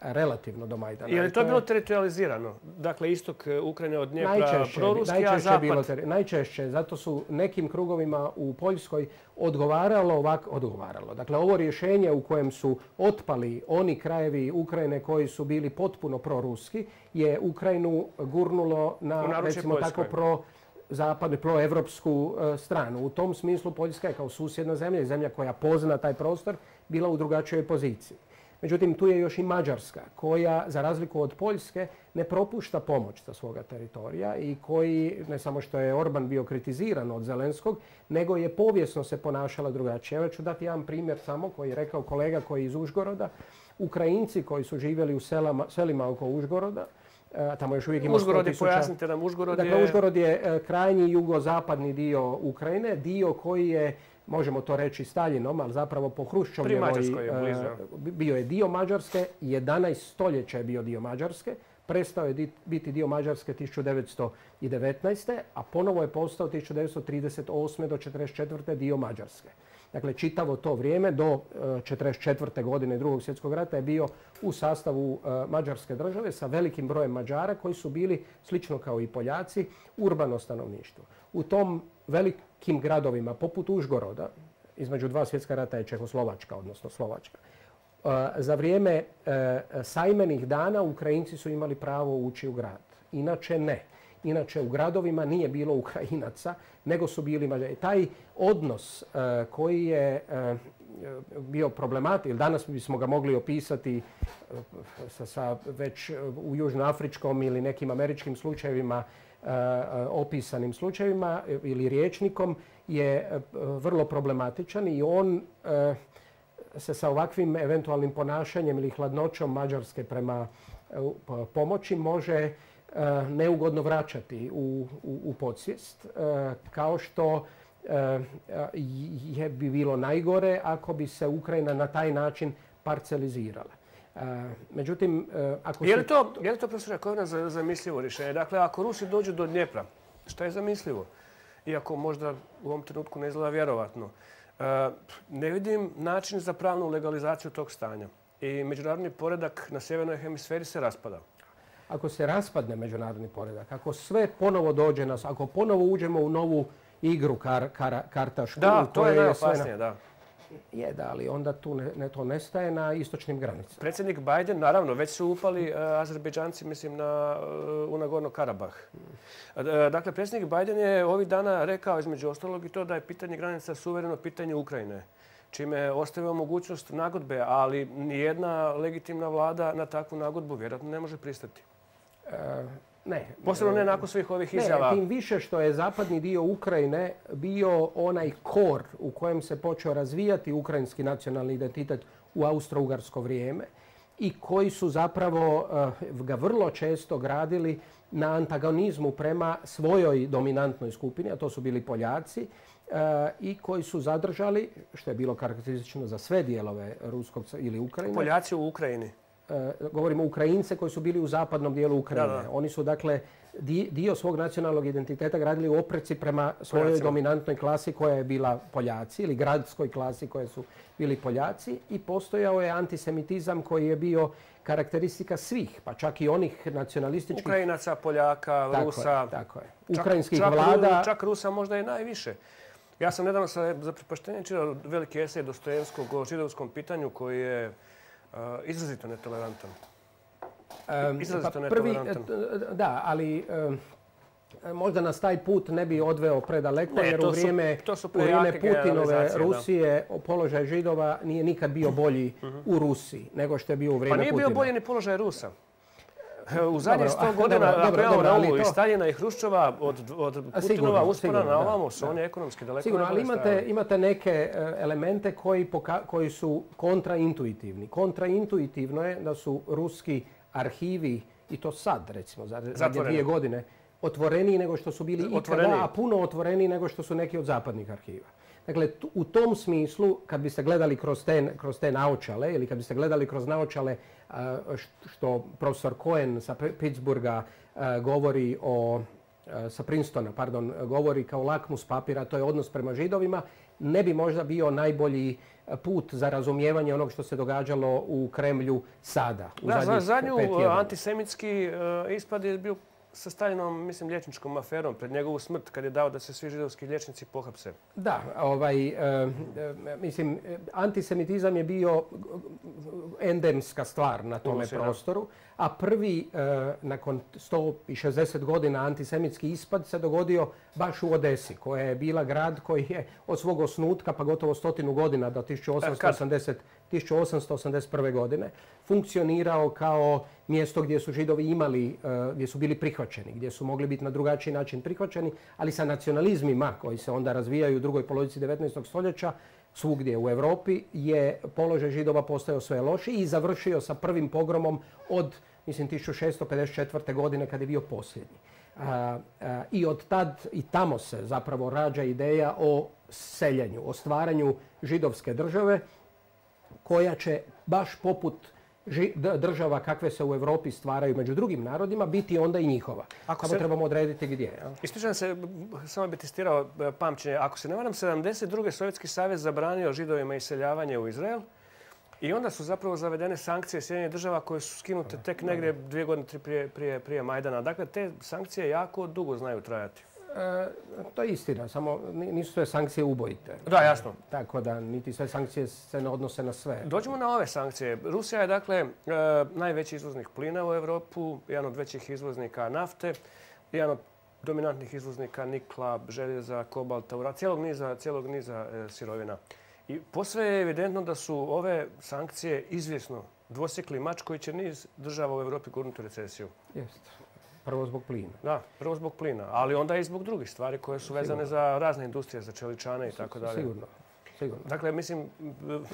relativno do Majdana. Je li to, bilo teritorializirano? Dakle, istok e, Ukrajine od Dnjepra najčešće, proruski, a zapad? Bilo najčešće, zato su nekim krugovima u Poljskoj odgovaralo ovako, odgovaralo. Dakle, ovo rješenje u kojem su otpali oni krajevi Ukrajine koji su bili potpuno proruski je Ukrajinu gurnulo na, recimo tako, pro zapadnu, proevropsku e, stranu. U tom smislu Poljska je kao susjedna zemlja i zemlja koja pozna taj prostor bila u drugačijoj poziciji. Međutim, tu je još i Mađarska, koja, za razliku od Poljske, ne propušta pomoć sa svoga teritorija i koji, ne samo što je Orban bio kritiziran od Zelenskog, nego je povijesno se ponašala drugačije. Evo ću dati jedan primjer samo koji je rekao kolega koji je iz Užgoroda. Ukrajinci koji su živjeli u selima oko Užgoroda, e, tamo još uvijek ima Užgorod je, pojasnite nam, Užgorod dakle, je... Dakle, Užgorod je e, krajnji jugozapadni dio Ukrajine, dio koji je možemo to reći Staljinom, ali zapravo po Hruščovljevoj je bio je dio Mađarske, 11 stoljeća je bio dio Mađarske, prestao je biti dio Mađarske 1919. a ponovo je postao 1938. do 1944. dio Mađarske. Dakle, čitavo to vrijeme do 1944. godine drugog svjetskog rata je bio u sastavu Mađarske države sa velikim brojem Mađara koji su bili, slično kao i Poljaci, urbano stanovništvo. U tom velikim gradovima poput Užgoroda, između dva svjetska rata je Čehoslovačka, odnosno Slovačka, e, za vrijeme e, sajmenih dana Ukrajinci su imali pravo ući u grad. Inače ne. Inače u gradovima nije bilo Ukrajinaca, nego su bili Mađari. Taj odnos e, koji je bio problematičan, danas bismo ga mogli opisati sa, već u južnoafričkom ili nekim američkim slučajevima opisanim slučajevima ili riječnikom je vrlo problematičan i on se sa ovakvim eventualnim ponašanjem ili hladnoćom Mađarske prema pomoći može neugodno vraćati u, u, podsvijest, kao što je bi bilo najgore ako bi se Ukrajina na taj način parcelizirala. Međutim, ako... Je li to, je li to profesor, zamislivo rješenje? Dakle, ako Rusi dođu do Dnjepra, Šta je zamislivo? Iako možda u ovom trenutku ne izgleda vjerovatno. E, ne vidim način za pravnu legalizaciju tog stanja. I međunarodni poredak na sjevernoj hemisferi se raspada. Ako se raspadne međunarodni poredak, ako sve ponovo dođe nas, ako ponovo uđemo u novu igru kar, kartašku... Da, to je najopasnije, da. Je, da, ali onda tu ne, to nestaje na istočnim granicama. Predsjednik Biden, naravno, već su upali uh, Azerbejdžanci, mislim, na, uh, u Nagorno Karabah. Uh, dakle, predsjednik Biden je ovih dana rekao, između ostalog, i to da je pitanje granica suvereno pitanje Ukrajine čime ostavio mogućnost nagodbe, ali nijedna legitimna vlada na takvu nagodbu vjerojatno ne može pristati. Ne. Posebno ne nakon svih ovih izjava. Ne, tim više što je zapadni dio Ukrajine bio onaj kor u kojem se počeo razvijati ukrajinski nacionalni identitet u austro-ugarsko vrijeme i koji su zapravo eh, ga vrlo često gradili na antagonizmu prema svojoj dominantnoj skupini, a to su bili Poljaci, eh, i koji su zadržali, što je bilo karakteristično za sve dijelove Ruskog ili Ukrajine. Poljaci u Ukrajini? E, govorimo Ukrajince koji su bili u zapadnom dijelu Ukrajine. Oni su dakle dio svog nacionalnog identiteta gradili u opreci prema svojoj dominantnoj klasi koja je bila Poljaci ili gradskoj klasi koje su bili Poljaci i postojao je antisemitizam koji je bio karakteristika svih, pa čak i onih nacionalističkih... Ukrajinaca, Poljaka, Rusa. tako je. Ukrajinskih vlada... Čak Rusa možda i najviše. Ja sam nedavno sa zaprepaštenjem čitao veliki esej Dostojevskog o židovskom pitanju koji je izrazito netolerantan. Izrazito pa netolerantan. Da, ali možda nas taj put ne bi odveo predaleko, jer u vrijeme, u vrijeme Putinove Rusije položaj židova nije nikad bio bolji u Rusiji nego što je bio u vrijeme Pa nije bio bolji ni položaj Rusa. U zadnjih sto godina, dobro, i Staljina i Hruščova od, od Putinova uspona na ovamo su oni ekonomski daleko Sigurno, ali imate, imate neke e, elemente koji, koji su kontraintuitivni. Kontraintuitivno je da su ruski arhivi, i to sad recimo, za zadnje dvije godine, otvoreniji nego što su bili ikada, a puno otvoreniji nego što su neki od zapadnih arhiva. Dakle, u tom smislu, kad biste gledali kroz te, kroz te naočale ili kad biste gledali kroz naočale što profesor Cohen sa Pittsburgha govori o sa Princetona, pardon, govori kao lakmus papira, to je odnos prema židovima, ne bi možda bio najbolji put za razumijevanje onog što se događalo u Kremlju sada. U da, za zadnju antisemitski ispad je bio sa Stalinom, mislim, liječničkom aferom pred njegovu smrt kad je dao da se svi židovski liječnici pohapse. Da, ovaj, e, e, mislim, antisemitizam je bio endemska stvar na tome prostoru, a prvi, e, nakon 160 godina antisemitski ispad se dogodio baš u Odesi, koja je bila grad koji je od svog osnutka, pa gotovo stotinu godina do 1880, 1881. godine, funkcionirao kao mjesto gdje su židovi imali, e, gdje su bili prihvaćeni, gdje su mogli biti na drugačiji način prihvaćeni, ali sa nacionalizmima koji se onda razvijaju u drugoj polovici 19. stoljeća, svugdje u Europi je položaj židova postao sve loši i završio sa prvim pogromom od mislim 1654. godine kad je bio posljednji. I od tad i tamo se zapravo rađa ideja o seljenju, o stvaranju židovske države koja će baš poput država kakve se u Europi stvaraju među drugim narodima biti onda i njihova. Ako se... trebamo odrediti gdje. Ispričam se, samo bi testirao e, pamćenje. Ako se ne varam, 72. Sovjetski savez zabranio židovima iseljavanje u Izrael. I onda su zapravo zavedene sankcije Sjedinjenih država koje su skinute tek negdje dvije godine prije, prije, prije Majdana. Dakle, te sankcije jako dugo znaju trajati. E, to je istina, samo nisu sve sankcije ubojite. Da, jasno. Tako da niti sve sankcije se ne odnose na sve. Dođemo na ove sankcije. Rusija je dakle e, najveći izvoznik plina u Europu, jedan od većih izvoznika nafte, jedan od dominantnih izvoznika nikla, željeza, kobalta, cijelog niza, cijelog niza e, sirovina. I posve je evidentno da su ove sankcije izvjesno dvosjekli mač koji će niz država u Europi gurnuti recesiju. Jeste. Prvo zbog plina. Da, prvo zbog plina, ali onda i zbog drugih stvari koje su vezane za razne industrije, za čeličane i tako dalje. Sigurno. Sigurno. Dakle, mislim...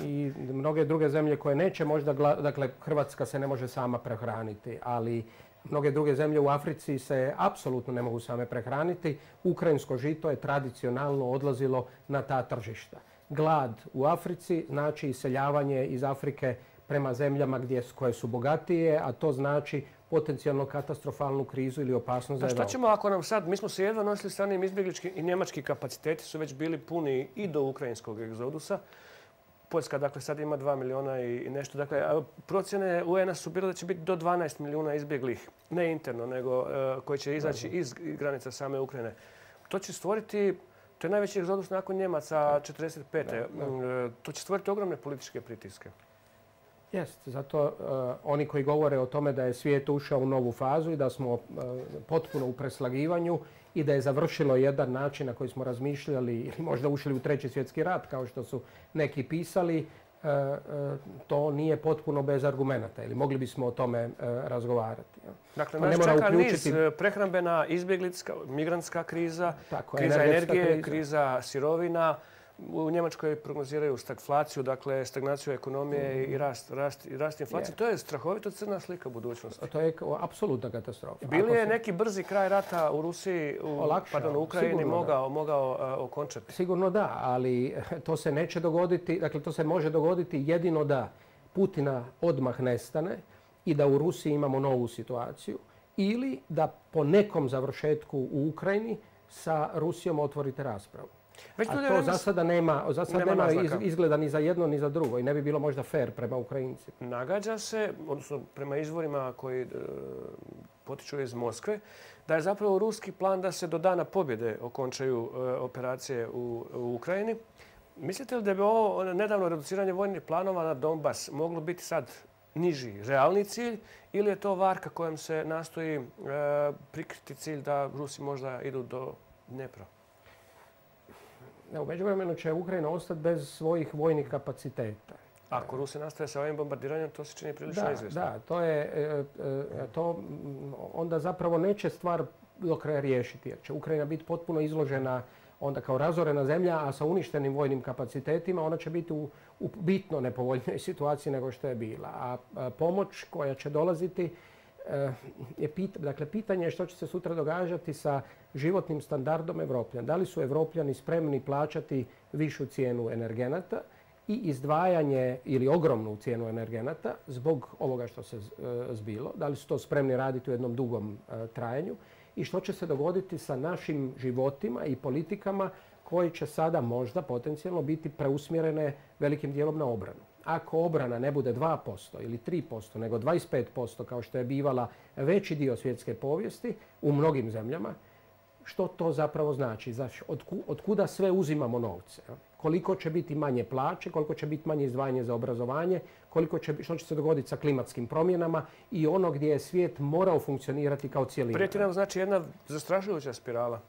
I mnoge druge zemlje koje neće možda... Dakle, Hrvatska se ne može sama prehraniti, ali mnoge druge zemlje u Africi se apsolutno ne mogu same prehraniti. Ukrajinsko žito je tradicionalno odlazilo na ta tržišta. Glad u Africi znači iseljavanje iz Afrike prema zemljama gdje, koje su bogatije, a to znači potencijalno katastrofalnu krizu ili opasnost za Šta ćemo ako nam sad, mi smo se jedva nosili s stranim izbjeglički i njemački kapaciteti su već bili puni i do ukrajinskog egzodusa. Poljska dakle sad ima 2 miliona i nešto. Dakle, procjene UN-a su bile da će biti do 12 milijuna izbjeglih, ne interno, nego e, koji će izaći iz granica same Ukrajine. To će stvoriti, to je najveći egzodus nakon Njemaca 1945. E, to će stvoriti ogromne političke pritiske. Jest, zato uh, oni koji govore o tome da je svijet ušao u novu fazu i da smo uh, potpuno u preslagivanju i da je završilo jedan način na koji smo razmišljali ili možda ušli u treći svjetski rat kao što su neki pisali, to nije potpuno bez argumenta ili mogli bismo o tome razgovarati. Dakle, nas čeka niz prehrambena, izbjeglička, migrantska kriza, kriza energije, kriza sirovina, u Njemačkoj prognoziraju stagflaciju, dakle stagnaciju ekonomije i rast, rast, rast inflacije. To je strahovito crna slika budućnosti. To je apsolutna katastrofa. Bili je neki brzi kraj rata u Rusiji, u, pardon, u Ukrajini mogao, mogao uh, okončati? Sigurno da, ali to se neće dogoditi, dakle to se može dogoditi jedino da Putina odmah nestane i da u Rusiji imamo novu situaciju ili da po nekom završetku u Ukrajini sa Rusijom otvorite raspravu. Već A to za sada nema, za sada nema, izgleda ni za jedno ni za drugo i ne bi bilo možda fair prema Ukrajinci. Nagađa se, odnosno prema izvorima koji e, potiču iz Moskve, da je zapravo ruski plan da se do dana pobjede okončaju e, operacije u, u Ukrajini. Mislite li da bi ovo nedavno reduciranje vojnih planova na Donbas moglo biti sad niži, realni cilj ili je to varka kojom se nastoji e, prikriti cilj da Rusi možda idu do Dnepra? U međuvremenu će Ukrajina ostati bez svojih vojnih kapaciteta. Ako Rusi nastaje sa ovim bombardiranjem, to se čini prilično da, izvjesno. Da, to je, e, e, to onda zapravo neće stvar do kraja riješiti, jer će Ukrajina biti potpuno izložena onda kao razorena zemlja, a sa uništenim vojnim kapacitetima ona će biti u, u bitno nepovoljnoj situaciji nego što je bila. A, pomoć koja će dolaziti je pit, dakle, pitanje je što će se sutra događati sa životnim standardom Evropljana. Da li su Evropljani spremni plaćati višu cijenu energenata i izdvajanje ili ogromnu cijenu energenata zbog ovoga što se eh, zbilo. Da li su to spremni raditi u jednom dugom eh, trajanju i što će se dogoditi sa našim životima i politikama koji će sada možda potencijalno biti preusmjerene velikim dijelom na obranu ako obrana ne bude 2% ili 3%, nego 25% kao što je bivala veći dio svjetske povijesti u mnogim zemljama, što to zapravo znači? Od kuda sve uzimamo novce? Koliko će biti manje plaće, koliko će biti manje izdvajanje za obrazovanje, koliko će, što će se dogoditi sa klimatskim promjenama i ono gdje je svijet morao funkcionirati kao cijelina. Prijeti nam znači jedna zastrašujuća spirala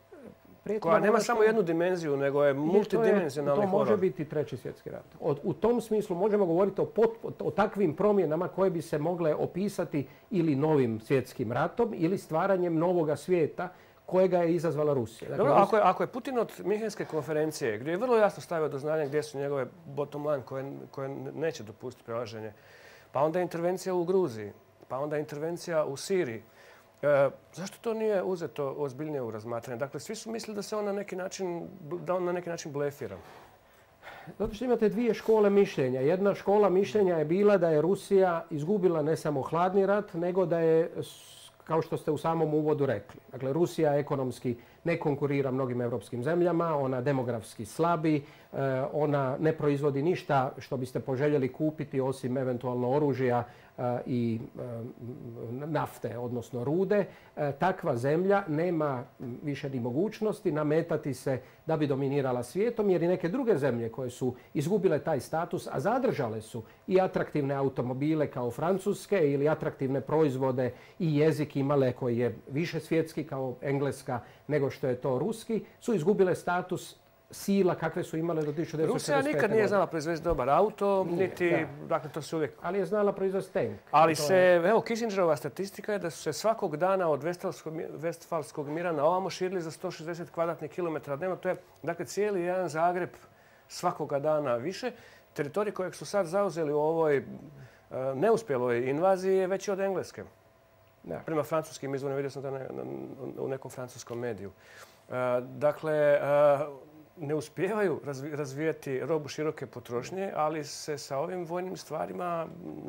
koja nema samo jednu dimenziju, nego je multidimenzionalni horor. To može biti treći svjetski rat. u tom smislu možemo govoriti o, takvim promjenama koje bi se mogle opisati ili novim svjetskim ratom ili stvaranjem novoga svijeta kojega je izazvala Rusija. Dakle, ako, je, ako je Putin od Mihenske konferencije, gdje je vrlo jasno stavio do znanja gdje su njegove bottom line koje, koje neće dopustiti prelaženje, pa onda intervencija u Gruziji, pa onda intervencija u Siriji, E, zašto to nije uzeto ozbiljnije u razmatranje? Dakle, svi su mislili da se on na neki način, da on na neki način blefira. Zato što imate dvije škole mišljenja. Jedna škola mišljenja je bila da je Rusija izgubila ne samo hladni rat, nego da je, kao što ste u samom uvodu rekli. Dakle, Rusija ekonomski ne konkurira mnogim europskim zemljama, ona demografski slabi, e, ona ne proizvodi ništa što biste poželjeli kupiti osim eventualno oružja i nafte, odnosno rude, e, takva zemlja nema više ni mogućnosti nametati se da bi dominirala svijetom, jer i neke druge zemlje koje su izgubile taj status, a zadržale su i atraktivne automobile kao francuske ili atraktivne proizvode i jezik imale koji je više svjetski kao engleska nego što je to ruski, su izgubile status sila kakve su imale do 1945. Rusija nikad nije znala proizvesti dobar auto, niti, dakle to se uvijek... Ali je znala proizvesti tank. Ali se, evo, Kissingerova statistika je da su se svakog dana od Vestfalskog mira na ovamo širili za 160 kvadratnih kilometara dnevno. To je, dakle, cijeli jedan Zagreb svakoga dana više. Teritorij kojeg su sad zauzeli u ovoj e, neuspjeloj invaziji je veći od Engleske. Prema francuskim izvorima vidio sam to u nekom francuskom mediju. E, dakle, e, ne uspijevaju razvijati robu široke potrošnje, ali se sa ovim vojnim stvarima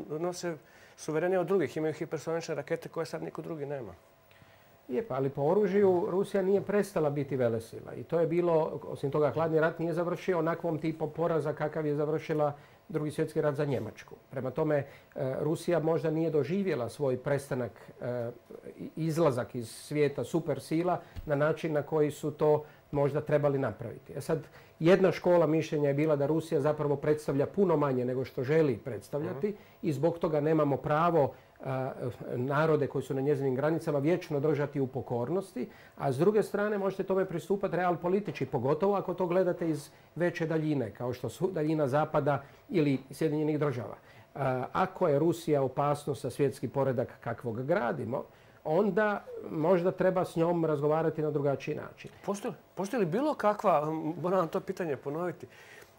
nose suverenije od drugih. Imaju hipersonične rakete koje sad niko drugi nema. Je, pa ali po oružju Rusija nije prestala biti velesila. I to je bilo, osim toga, hladni rat nije završio onakvom tipom poraza kakav je završila drugi svjetski rat za Njemačku. Prema tome, e, Rusija možda nije doživjela svoj prestanak, e, izlazak iz svijeta supersila na način na koji su to možda trebali napraviti. E sad, jedna škola mišljenja je bila da Rusija zapravo predstavlja puno manje nego što želi predstavljati i zbog toga nemamo pravo narode koji su na njezinim granicama vječno držati u pokornosti, a s druge strane možete tome pristupati real politički, pogotovo ako to gledate iz veće daljine, kao što su daljina Zapada ili Sjedinjenih država. Ako je Rusija opasnost za svjetski poredak kakvog gradimo, onda možda treba s njom razgovarati na drugačiji način. Postoji, li bilo kakva, moram to pitanje ponoviti,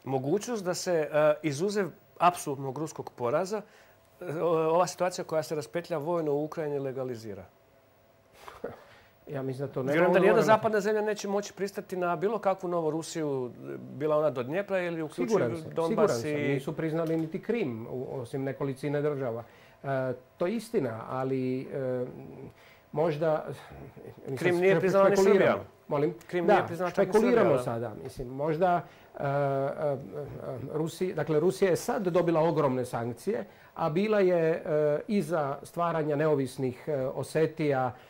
mogućnost da se izuzev apsolutnog ruskog poraza ova situacija koja se raspetlja vojno u Ukrajini legalizira? Ja mislim da to ne Vjerujem da nijedna zapadna zemlja neće moći pristati na bilo kakvu novu Rusiju, bila ona do Dnjepra ili uključuju Donbass i... Nisu priznali niti Krim, osim nekolicine država. E, to je istina, ali e, možda... Krim nije priznala ni Srbija. Molim? Krim da, nije špekuliramo sada. Mislim, možda uh, Rusija, dakle, Rusija je sad dobila ogromne sankcije, a bila je iza stvaranja neovisnih Osetija, Eh,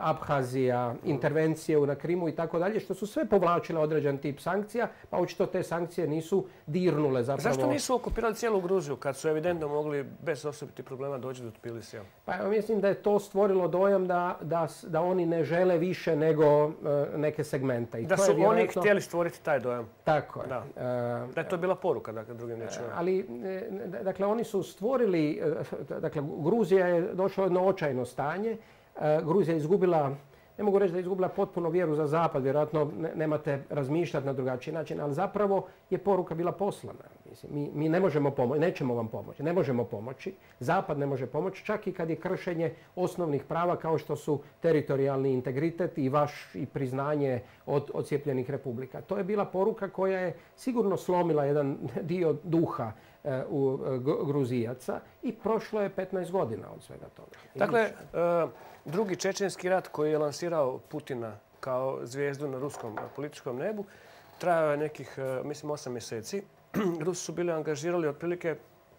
Abhazija, intervencije na Krimu i tako dalje, što su sve povlačile određen tip sankcija, pa očito te sankcije nisu dirnule zapravo. Zašto nisu okupirali cijelu Gruziju kad su evidentno mogli bez osobiti problema doći do Tbilisija? Pa ja mislim da je to stvorilo dojam da, da, oni ne žele više nego eh, neke segmente. I da su oni htjeli stvoriti taj dojam. Tako je. Da, da je to bila poruka, dakle, drugim riječima. Ali, dakle, oni su stvorili, dakle, Gruzija je došla jedno očajno stanje E, Gruzija je izgubila, ne mogu reći da je izgubila potpuno vjeru za zapad, vjerojatno nemate razmišljati na drugačiji način, ali zapravo je poruka bila poslana. Mi, mi ne možemo pomoći, nećemo vam pomoći, ne možemo pomoći, zapad ne može pomoći, čak i kad je kršenje osnovnih prava kao što su teritorijalni integritet i vaš i priznanje od ocijepljenih republika. To je bila poruka koja je sigurno slomila jedan dio duha e, u e, Gruzijaca i prošlo je 15 godina od svega toga. Dakle, drugi čečenski rat koji je lansirao Putina kao zvijezdu na ruskom političkom nebu trajao je nekih, e, mislim, osam mjeseci. Rusi su bili angažirali otprilike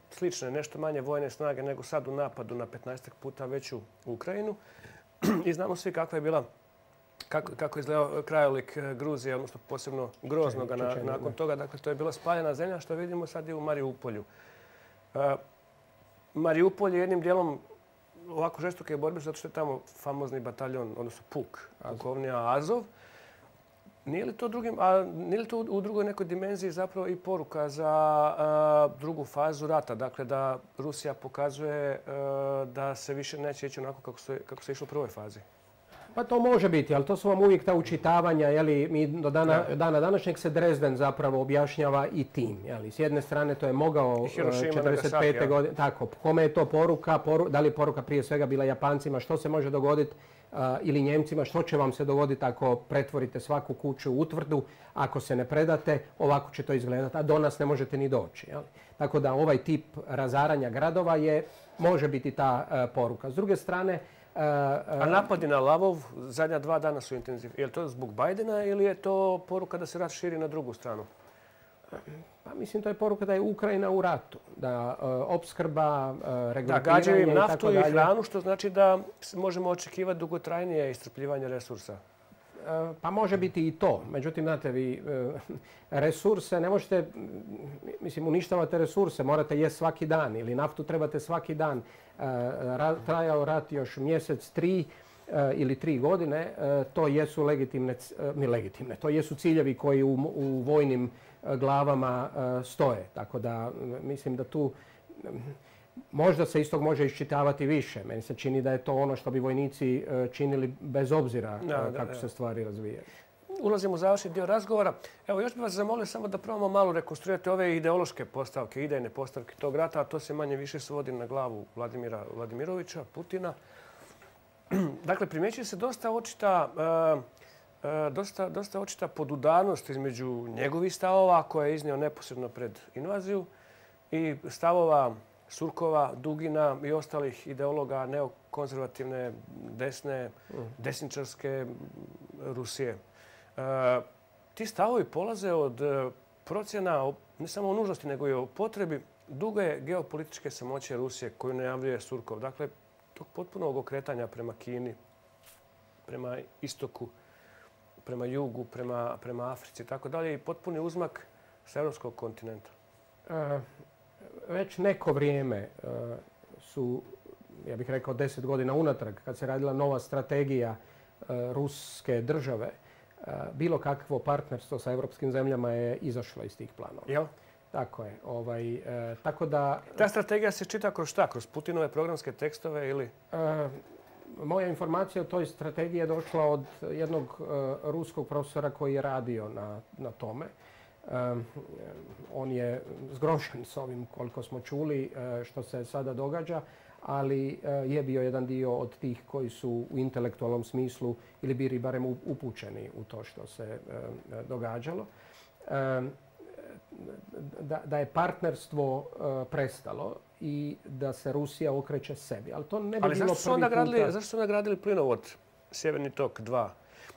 slične, nešto manje vojne snage nego sad u napadu na 15 puta veću Ukrajinu. I znamo svi kakva je bila kako, kako je izgledao krajolik e, Gruzije, odnosno posebno Groznoga nakon toga. Dakle, to je bila spaljena zemlja što vidimo sad i u Mariupolju. Uh, Mariupolj je jednim dijelom ovako žestoke borbe zato što je tamo famozni bataljon, odnosno PUK, pukovnija Azov. Nije li to, drugim, a nije li to u drugoj nekoj dimenziji zapravo i poruka za drugu fazu rata? Dakle, da Rusija pokazuje da se više neće ići onako kako se, kako se išlo u prvoj fazi? Pa to može biti, ali to su vam uvijek ta učitavanja. Jeli, mi do dana, dana današnjeg se Dresden zapravo objašnjava i tim. Jeli. S jedne strane to je mogao 45. godine. Tako, kome je to poruka? da li je poruka prije svega bila Japancima? Što se može dogoditi ili Njemcima? Što će vam se dogoditi ako pretvorite svaku kuću u utvrdu? Ako se ne predate, ovako će to izgledati. A do nas ne možete ni doći. Tako da ovaj tip razaranja gradova je, može biti ta poruka. S druge strane, a napadi na Lavov zadnja dva dana su intenzivni. Je li to zbog Bajdena ili je to poruka da se rat širi na drugu stranu? Pa mislim to je poruka da je Ukrajina u ratu, da uh, opskrba, Da, gađaju im naftu i, hranu, što znači da možemo očekivati dugotrajnije istrpljivanje resursa. Pa može biti i to. Međutim, znate, vi resurse ne možete, mislim, uništavate resurse, morate jest svaki dan ili naftu trebate svaki dan. Trajao rat još mjesec, tri ili tri godine, to jesu legitimne, mi legitimne, to jesu ciljevi koji u vojnim glavama stoje. Tako da mislim da tu Možda se iz tog može iščitavati više. Meni se čini da je to ono što bi vojnici e, činili bez obzira e, kako se stvari razvijaju. Ulazimo u završni dio razgovora. Evo, još bih vas zamolio samo da probamo malo rekonstruirati ove ideološke postavke, idejne postavke tog rata, a to se manje više svodi na glavu Vladimira Vladimirovića, Putina. Dakle, primjećuje se dosta očita e, dosta, dosta očita podudarnost između njegovih stavova koje je iznio neposredno pred invaziju i stavova Surkova, Dugina i ostalih ideologa neokonzervativne, desne, desničarske Rusije. E, ti stavovi polaze od e, procjena ne samo o nužnosti, nego i o potrebi duge geopolitičke samoće Rusije koju najavljuje Surkov. Dakle, tog potpunog okretanja prema Kini, prema istoku, prema jugu, prema, prema Africi i tako dalje i potpuni uzmak s evropskog kontinenta. E, već neko vrijeme e, su, ja bih rekao deset godina unatrag, kad se radila nova strategija e, ruske države, bilo kakvo partnerstvo sa evropskim zemljama je izašlo iz tih planova. Jel? Tako je. Ovaj, tako da... Ta strategija se čita kroz šta? Kroz Putinove programske tekstove ili? moja informacija o toj strategiji je došla od jednog ruskog profesora koji je radio na, na tome on je zgrošen s ovim koliko smo čuli e, što se sada događa, ali e, je bio jedan dio od tih koji su u intelektualnom smislu ili bili barem upućeni u to što se e, događalo. Da, je partnerstvo prestalo i da se Rusija okreće sebi. Ali to ne bi bilo zašto su zašto su onda gradili plinovod Sjeverni tok 2?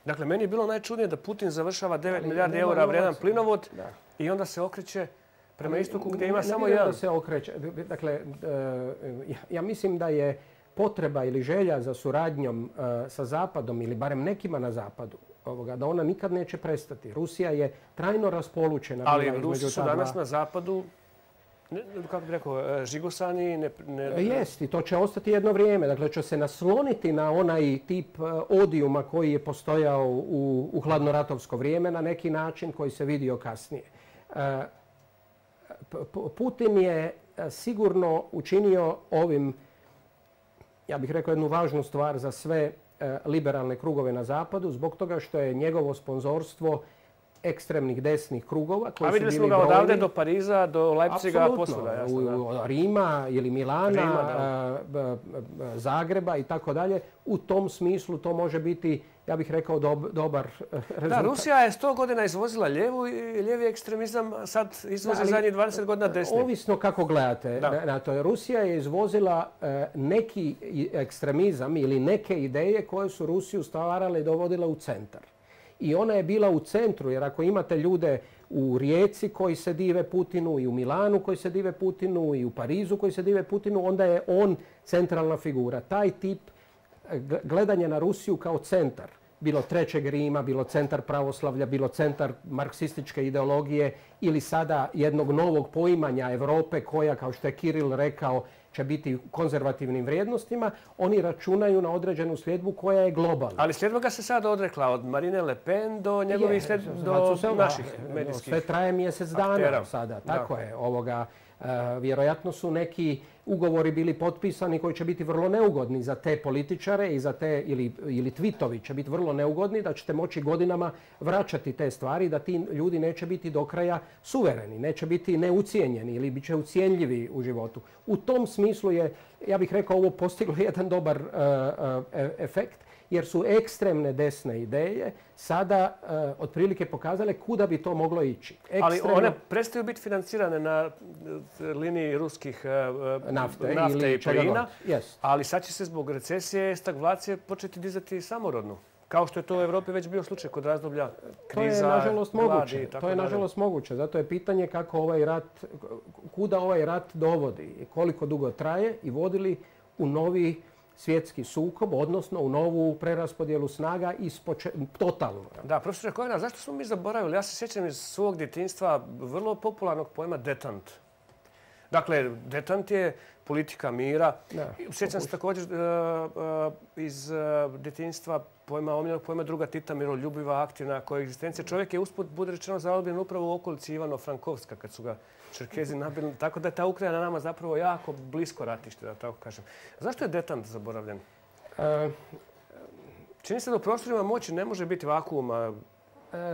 Dakle, meni je bilo najčudnije da Putin završava 9 milijardi eura vrijedan plinovod i onda se okreće prema istoku gdje ima samo jedan. Da se okreće. Dakle, e, ja mislim da je potreba ili želja za suradnjom e, sa Zapadom ili barem nekima na Zapadu ovoga, da ona nikad neće prestati. Rusija je trajno raspolučena. Ali Rusi su danas na Zapadu kako bih rekao, e, žigosani? Ne, ne... Jest i to će ostati jedno vrijeme. Dakle, će se nasloniti na onaj tip e, odijuma koji je postojao u, u hladnoratovsko vrijeme na neki način koji se vidio kasnije. E, Putin je sigurno učinio ovim, ja bih rekao, jednu važnu stvar za sve liberalne krugove na zapadu zbog toga što je njegovo sponzorstvo ekstremnih desnih krugova. Koji A vidjeli smo ga odavde do Pariza, do Leipziga, posvuda. U Rima ili Milana, Zagreba i tako dalje. U tom smislu to može biti, ja bih rekao, dobar rezultat. Da, Rusija je sto godina izvozila lijevu i lijevi ekstremizam, sad izvozi zadnjih 20 godina desni. Ovisno kako gledate na to. Rusija je izvozila e, neki ekstremizam ili neke ideje koje su Rusiju stvarale i dovodile u centar i ona je bila u centru, jer ako imate ljude u Rijeci koji se dive Putinu i u Milanu koji se dive Putinu i u Parizu koji se dive Putinu, onda je on centralna figura. Taj tip eh, gledanja na Rusiju kao centar, bilo trećeg Rima, bilo centar pravoslavlja, bilo centar marksističke ideologije ili sada jednog novog poimanja Europe koja, kao što je Kiril rekao, će biti konzervativnim vrijednostima, oni računaju na određenu sljedbu koja je globalna. Ali sljedba se sad odrekla od Marine Le Pen do njegovih do naših medijskih Sve traje mjesec dana sada, tako je. Ovoga, e, vjerojatno su neki ugovori bili potpisani koji će biti vrlo neugodni za te političare i za te, ili, ili tweetovi će biti vrlo neugodni, da ćete moći godinama vraćati te stvari, da ti ljudi neće biti do kraja suvereni, neće biti neucijenjeni ili bit će ucijenljivi u životu. U tom smislu je, ja bih rekao, ovo postiglo jedan dobar e, e, efekt jer su ekstremne desne ideje sada uh, otprilike pokazale kuda bi to moglo ići. Ali one prestaju biti financirane na liniji ruskih uh, nafte, nafte i plina, yes. ali sad će se zbog recesije i stagflacije početi dizati samorodnu. Kao što je to u Europi već bio slučaj kod razdoblja kriza, To je nažalost moguće. To je nažalost moguće. Zato je pitanje kako ovaj rat, kuda ovaj rat dovodi, koliko dugo traje i vodili u novi svjetski sukob, odnosno u novu preraspodjelu snaga ispoče... totalno. Da, profesor Kovina, zašto smo mi zaboravili? Ja se sjećam iz svog djetinstva vrlo popularnog pojma detant. Dakle, detant je politika mira. Sjećam se također e, e, iz uh, djetinstva pojma, omiljenog pojma druga Tita, miroljubiva, aktivna koegzistencija. Čovjek je usput, bude rečeno, zarobljen upravo u okolici Ivano Frankovska, kad su ga Čerkezi nabili. Tako da je ta Ukrajina nama zapravo jako blisko ratište, da tako kažem. Zašto je detant zaboravljen? E, Čini se da u prostorima moći ne može biti vakuuma.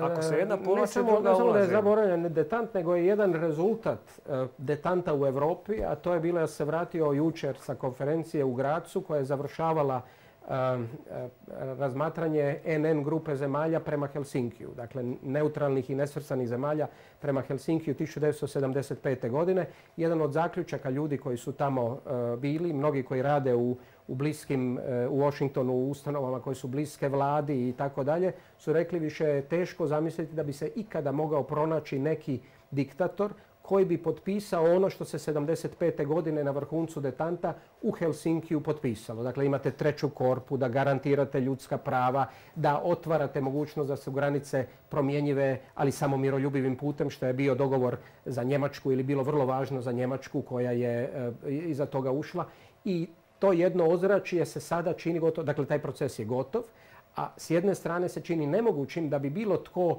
Ako se jedna povlače, druga ulaže. Ne samo da je zaboravljen detant, nego je jedan rezultat e, detanta u Europi, a to je bilo da se vratio jučer sa konferencije u Gracu koja je završavala e, razmatranje NN grupe zemalja prema Helsinkiju. Dakle, neutralnih i nesvrstanih zemalja prema Helsinkiju 1975. godine. Jedan od zaključaka ljudi koji su tamo bili, mnogi koji rade u u bliskim, u Washingtonu, u ustanovama koje su bliske vladi i tako dalje, su rekli više teško zamisliti da bi se ikada mogao pronaći neki diktator koji bi potpisao ono što se 75. godine na vrhuncu detanta u Helsinkiju potpisalo. Dakle, imate treću korpu, da garantirate ljudska prava, da otvarate mogućnost da su granice promjenjive, ali samo miroljubivim putem, što je bio dogovor za Njemačku ili bilo vrlo važno za Njemačku koja je e, iza toga ušla. I to jedno ozračje se sada čini gotovo, dakle taj proces je gotov, a s jedne strane se čini nemogućim da bi bilo tko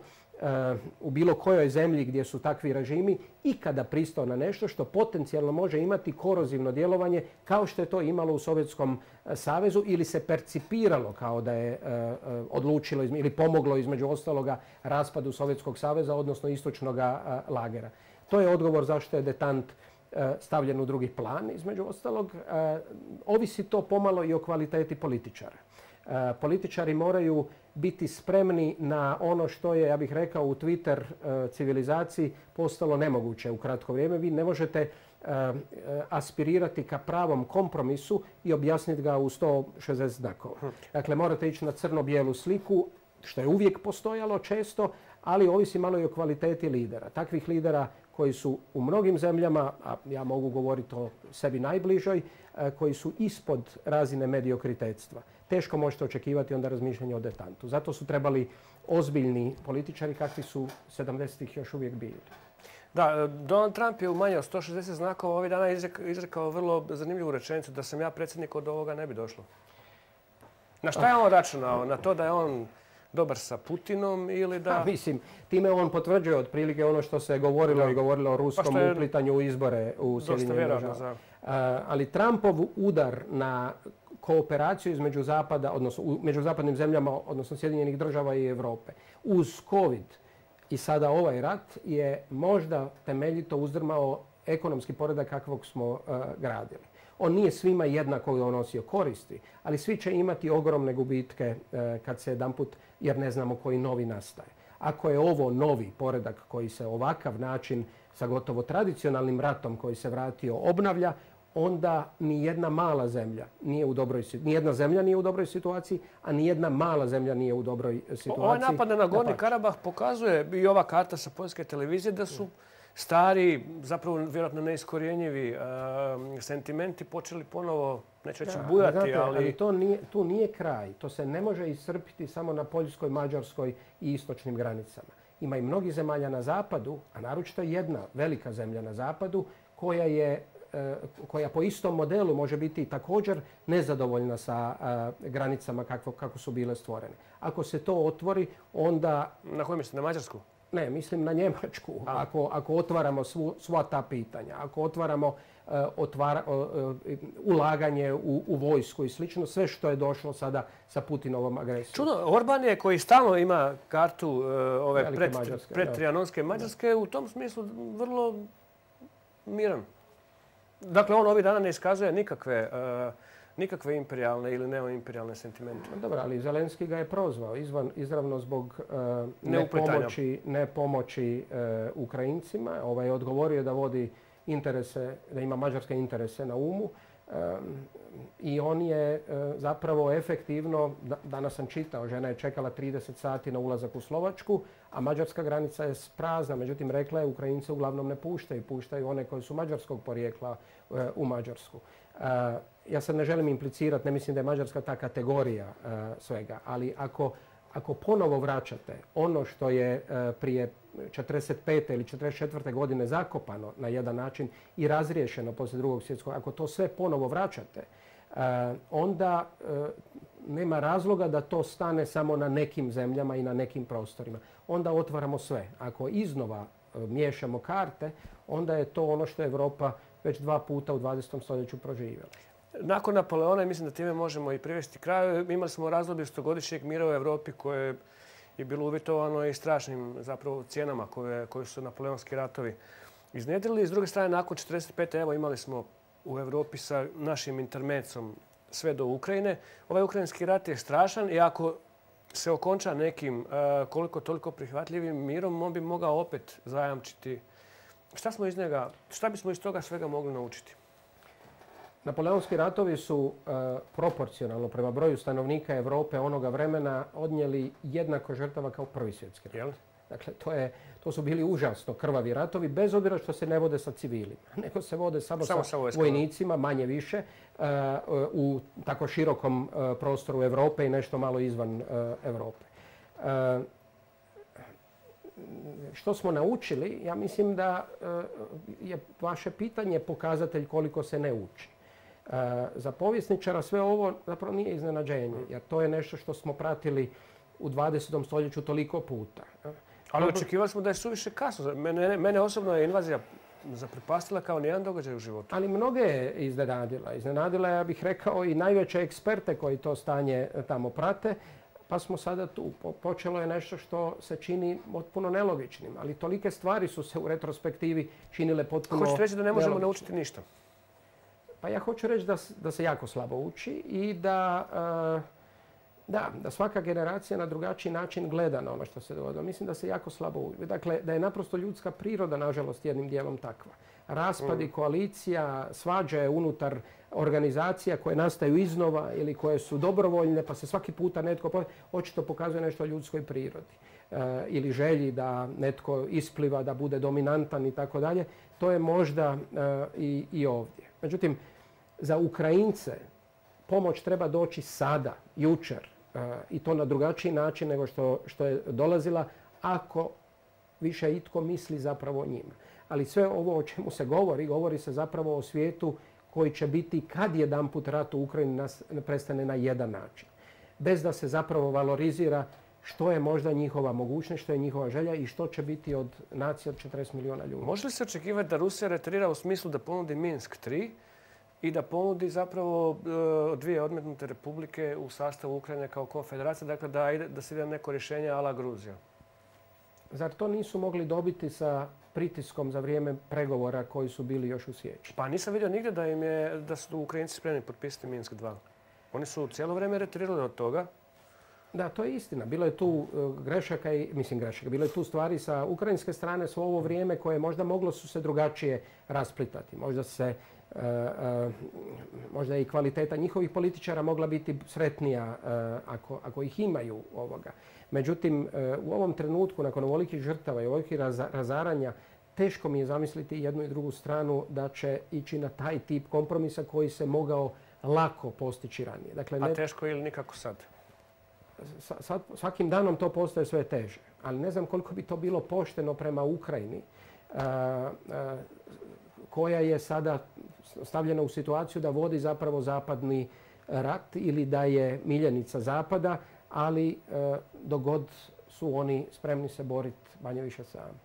u bilo kojoj zemlji gdje su takvi režimi ikada pristao na nešto što potencijalno može imati korozivno djelovanje kao što je to imalo u Sovjetskom e, savezu ili se percipiralo kao da je e, e, odlučilo ili pomoglo između ostaloga raspadu Sovjetskog saveza, odnosno istočnog lagera. To je odgovor zašto je detant stavljen u drugi plan, između ostalog. Ovisi to pomalo i o kvaliteti političara. Političari moraju biti spremni na ono što je, ja bih rekao, u Twitter e, civilizaciji postalo nemoguće u kratko vrijeme. Vi ne možete e, e, aspirirati ka pravom kompromisu i objasniti ga u 160 znakova. Hm. Dakle, morate ići na crno-bijelu sliku, što je uvijek postojalo često, ali ovisi malo i o kvaliteti lidera. Takvih lidera koji su u mnogim zemljama, a ja mogu govoriti o sebi najbližoj, koji su ispod razine mediokritetstva teško možete očekivati onda razmišljanje o detantu. Zato su trebali ozbiljni političari kakvi su 70-ih još uvijek bili. Da, Donald Trump je u manje od 160 znakova ovih dana izrekao vrlo zanimljivu rečenicu da sam ja predsjednik od ovoga ne bi došlo. Na šta je on računao? Na to da je on dobar sa Putinom ili da... mislim, time on potvrđuje otprilike ono što se govorilo i govorilo o ruskom pa uplitanju u izbore u Sjedinjenim državama. Ali Trumpov udar na kooperaciju između Zapada, odnosno među zapadnim zemljama, odnosno Sjedinjenih država i Europe. Uz COVID i sada ovaj rat je možda temeljito uzdrmao ekonomski poredak kakvog smo uh, gradili. On nije svima jednako donosio koristi, ali svi će imati ogromne gubitke uh, kad se jedan put, jer ne znamo koji novi nastaje. Ako je ovo novi poredak koji se ovakav način sa gotovo tradicionalnim ratom koji se vratio obnavlja, onda ni jedna mala zemlja nije u dobroj situaciji. Nijedna zemlja nije u dobroj situaciji, a ni jedna mala zemlja nije u dobroj situaciji. Ovaj napad na Gorni Karabah pokazuje i ova karta sa poljske televizije da su stari, zapravo vjerojatno neiskorjenjivi sentimenti počeli ponovo, neću reći bujati, ali... to nije, tu nije kraj. To se ne može iscrpiti samo na Poljskoj, Mađarskoj i istočnim granicama. Ima i mnogi zemalja na zapadu, a naročito jedna velika zemlja na zapadu, koja je koja po istom modelu može biti također nezadovoljna sa e, granicama kako, kako su bile stvorene. Ako se to otvori, onda... Na kojem mislite? Na Mađarsku? Ne, mislim na Njemačku. Ako, ako otvaramo svu, sva ta pitanja, ako otvaramo uh, otvara, ulaganje u, u vojsku i slično, sve što je došlo sada sa Putinovom agresijom. Čudo, Orban je koji stalno ima kartu ove pred, Mađarske, predtrijanonske Mađarske, u tom smislu vrlo miran. Dakle, on ovih dana ne iskazuje nikakve, e, nikakve imperialne ili neoimperialne sentimente. Dobro, ali Zelenski ga je prozvao izvan, izravno zbog uh, nepomoći, nepomoći uh, Ukrajincima. Ovaj je odgovorio da vodi interese, da ima mađarske interese na umu. I on je zapravo efektivno, danas sam čitao, žena je čekala 30 sati na ulazak u Slovačku, a mađarska granica je prazna. Međutim, rekla je Ukrajince uglavnom ne puštaju, puštaju one koji su mađarskog porijekla e, u Mađarsku. E, ja sad ne želim implicirati, ne mislim da je Mađarska ta kategorija e, svega, ali ako, ako ponovo vraćate ono što je prije 45. ili 44. godine zakopano na jedan način i razriješeno poslije drugog svjetskog, ako to sve ponovo vraćate, onda nema razloga da to stane samo na nekim zemljama i na nekim prostorima. Onda otvaramo sve. Ako iznova e, miješamo karte, onda je to ono što je Europa već dva puta u 20. stoljeću proživjela. Nakon Napoleona, mislim da time možemo i privesti kraju, imali smo razdoblje stogodišnjeg mira u Europi koje je bilo uvjetovano i strašnim zapravo cijenama koje, koje su napoleonski ratovi iznedrili. S druge strane, nakon 1945. evo imali smo u Europi sa našim intermecom sve do Ukrajine. Ovaj ukrajinski rat je strašan i ako se okonča nekim koliko toliko prihvatljivim mirom, on bi mogao opet zajamčiti. Šta smo iz njega, šta bismo iz toga svega mogli naučiti? Napoleonski ratovi su proporcionalno prema broju stanovnika Europe onoga vremena odnijeli jednako žrtava kao prvi svjetski rat. Dakle, to, je, to su bili užasno krvavi ratovi, bez obzira što se ne vode sa civilima, nego se vode samo, sa, vojnicima, manje više, uh, u tako širokom uh, prostoru Europe i nešto malo izvan uh, Europe. Što smo naučili? Ja mislim da je vaše pitanje pokazatelj koliko se ne uči. Za povjesničara sve ovo zapravo nije iznenađenje, jer to je nešto što smo pratili u 20. stoljeću toliko puta. Ali očekivali smo da je suviše kasno. Mene, mene osobno je invazija zaprepastila kao nijedan događaj u životu. Ali mnoge je iznenadila. Iznenadila, ja bih rekao, i najveće eksperte koji to stanje tamo prate. Pa smo sada tu. Počelo je nešto što se čini potpuno nelogičnim. Ali tolike stvari su se u retrospektivi činile potpuno Hoćete reći da ne možemo naučiti ništa? Pa ja hoću reći da, da se jako slabo uči i da... Uh, da, da svaka generacija na drugačiji način gleda na ono što se dogodilo. Mislim da se jako slabo. Dakle, da je naprosto ljudska priroda, nažalost, jednim dijelom takva. Raspadi mm. koalicija, svađe unutar organizacija koje nastaju iznova ili koje su dobrovoljne, pa se svaki puta netko očito pokazuje nešto o ljudskoj prirodi. E, ili želji da netko ispliva, da bude dominantan i tako dalje. To je možda e, i, i ovdje. Međutim, za Ukrajince pomoć treba doći sada, jučer, i to na drugačiji način nego što, što je dolazila ako više itko misli zapravo o njima. Ali sve ovo o čemu se govori, govori se zapravo o svijetu koji će biti kad jedan put rat u Ukrajini nas prestane na jedan način. Bez da se zapravo valorizira što je možda njihova mogućnost, što je njihova želja i što će biti od nacije od 40 milijuna ljudi. Može li se očekivati da Rusija retrira u smislu da ponudi Minsk 3 i da ponudi zapravo e, dvije odmetnute republike u sastavu Ukrajine kao konfederacija, dakle da, ide, da se ide neko rješenje ala Gruzija. Zar to nisu mogli dobiti sa pritiskom za vrijeme pregovora koji su bili još u sjeći? Pa nisam vidio nigdje da, im je, da su Ukrajinci spremni potpisati Minsk 2. Oni su cijelo vrijeme retrirali od toga. Da, to je istina. Bilo je tu e, grešaka i, mislim grešaka, bilo je tu stvari sa ukrajinske strane svo ovo vrijeme koje možda moglo su se drugačije rasplitati. Možda se možda i kvaliteta njihovih političara mogla biti sretnija e, ako, ako ih imaju ovoga. Međutim, u ovom trenutku, nakon ovolikih žrtava i ovolikih razaranja, teško mi je zamisliti jednu i drugu stranu da će ići na taj tip kompromisa koji se mogao lako postići ranije. Dakle, A teško ili nikako sad? svakim danom to postaje sve teže. Ali ne znam koliko bi to bilo pošteno prema Ukrajini koja je sada stavljena u situaciju da vodi zapravo zapadni rat ili da je miljenica zapada, ali e, dogod su oni spremni se boriti manje više sami.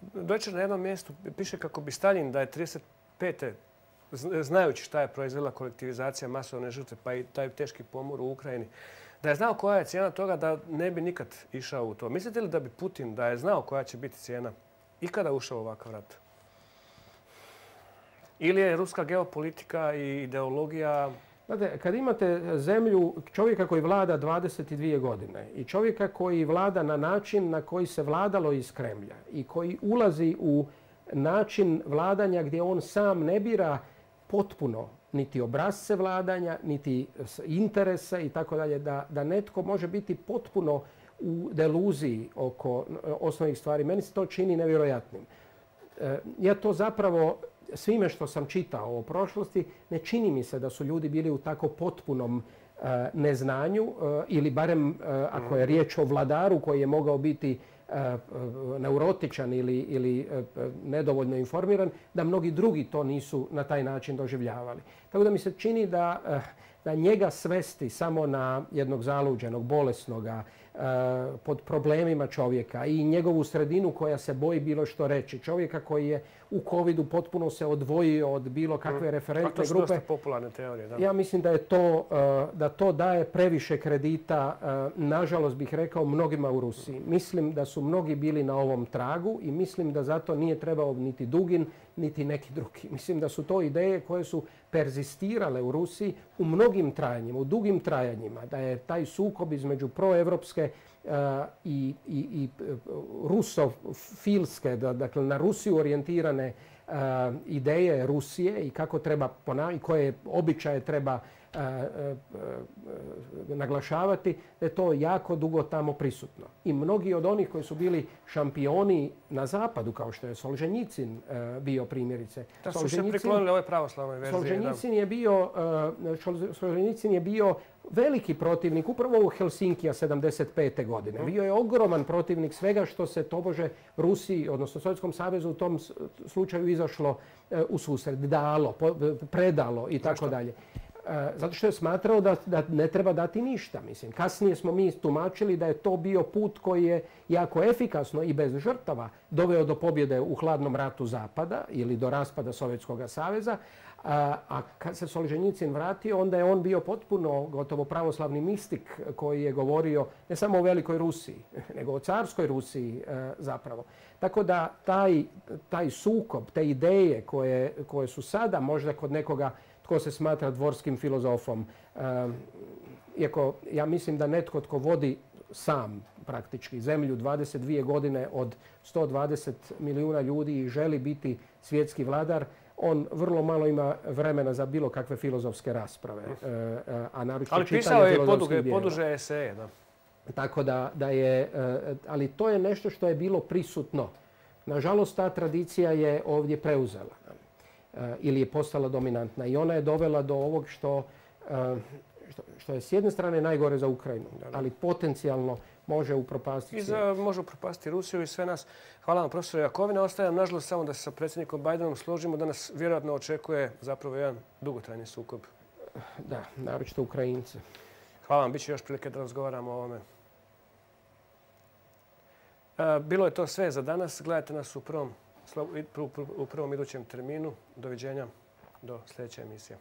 Doći na jednom mjestu piše kako bi Stalin da je 35. znajući šta je proizvela kolektivizacija masovne žrtve pa i taj teški pomor u Ukrajini, da je znao koja je cijena toga da ne bi nikad išao u to. Mislite li da bi Putin, da je znao koja će biti cijena, ikada ušao u ovakav rat? Ili je ruska geopolitika i ideologija... Znate, kad imate zemlju čovjeka koji vlada 22 godine i čovjeka koji vlada na način na koji se vladalo iz Kremlja i koji ulazi u način vladanja gdje on sam ne bira potpuno niti obrazce vladanja, niti interese i tako dalje, da, da netko može biti potpuno u deluziji oko osnovnih stvari. Meni se to čini nevjerojatnim. E, ja to zapravo svime što sam čitao o prošlosti, ne čini mi se da su ljudi bili u tako potpunom e, neznanju e, ili barem e, ako je riječ o vladaru koji je mogao biti neurotičan ili, ili nedovoljno informiran, da mnogi drugi to nisu na taj način doživljavali. Tako da mi se čini da, da njega svesti samo na jednog zaluđenog, bolesnoga, pod problemima čovjeka i njegovu sredinu koja se boji bilo što reći. Čovjeka koji je u covidu potpuno se odvojio od bilo kakve mm. referentne grupe. To su popularne teorije. Da. Ja mislim da je to, da to daje previše kredita, nažalost bih rekao, mnogima u Rusiji. Mislim da su mnogi bili na ovom tragu i mislim da zato nije trebao niti Dugin, niti neki drugi. Mislim da su to ideje koje su perzistirale u Rusiji u mnogim trajanjima, u dugim trajanjima, da je taj sukob između proevropske uh, i, i, i uh, rusofilske, da, dakle na Rusiju orijentirane uh, ideje Rusije i kako treba i koje običaje treba naglašavati da je to jako dugo tamo prisutno. I mnogi od onih koji su bili šampioni na zapadu, kao što je Solženjicin bio primjerice. Da su se priklonili ove pravoslavne verzije. Solženjicin je bio, Solženjicin je bio veliki protivnik upravo u Helsinkija 75. godine. Mhm. Bio je ogroman protivnik svega što se tobože Rusiji, odnosno Sovjetskom savezu u tom slučaju izašlo u susret, dalo, predalo i tako dalje. E, zato što je smatrao da, da ne treba dati ništa. Mislim, kasnije smo mi tumačili da je to bio put koji je jako efikasno i bez žrtava doveo do pobjede u hladnom ratu Zapada ili do raspada Sovjetskog saveza. A, a kad se Solženjicin vratio, onda je on bio potpuno gotovo pravoslavni mistik koji je govorio ne samo o velikoj Rusiji, nego o carskoj Rusiji e, zapravo. Tako da taj, taj sukob, te ideje koje, koje su sada možda kod nekoga tko se smatra dvorskim filozofom. Iako ja mislim da netko tko vodi sam praktički zemlju 22 godine od 120 milijuna ljudi i želi biti svjetski vladar, on vrlo malo ima vremena za bilo kakve filozofske rasprave. E, e, a Ali pisao je poduže, poduže eseje. Da. Tako da, da je, e, ali to je nešto što je bilo prisutno. Nažalost, ta tradicija je ovdje preuzela. Eh, ili je postala dominantna. I ona je dovela do ovog što, eh, što, što je s jedne strane najgore za Ukrajinu, ali potencijalno može upropastiti. I za, može upropastiti Rusiju i sve nas. Hvala vam profesor Jakovina. Ostajem nažalost samo da se sa predsjednikom Bajdenom složimo da nas vjerojatno očekuje zapravo jedan dugotrajni sukob. Da, naročito Ukrajince. Hvala vam, bit će još prilike da razgovaramo o ovome. Eh, bilo je to sve za danas. Gledajte nas u prvom u prvom idućem terminu. Doviđenja do sljedeće emisije.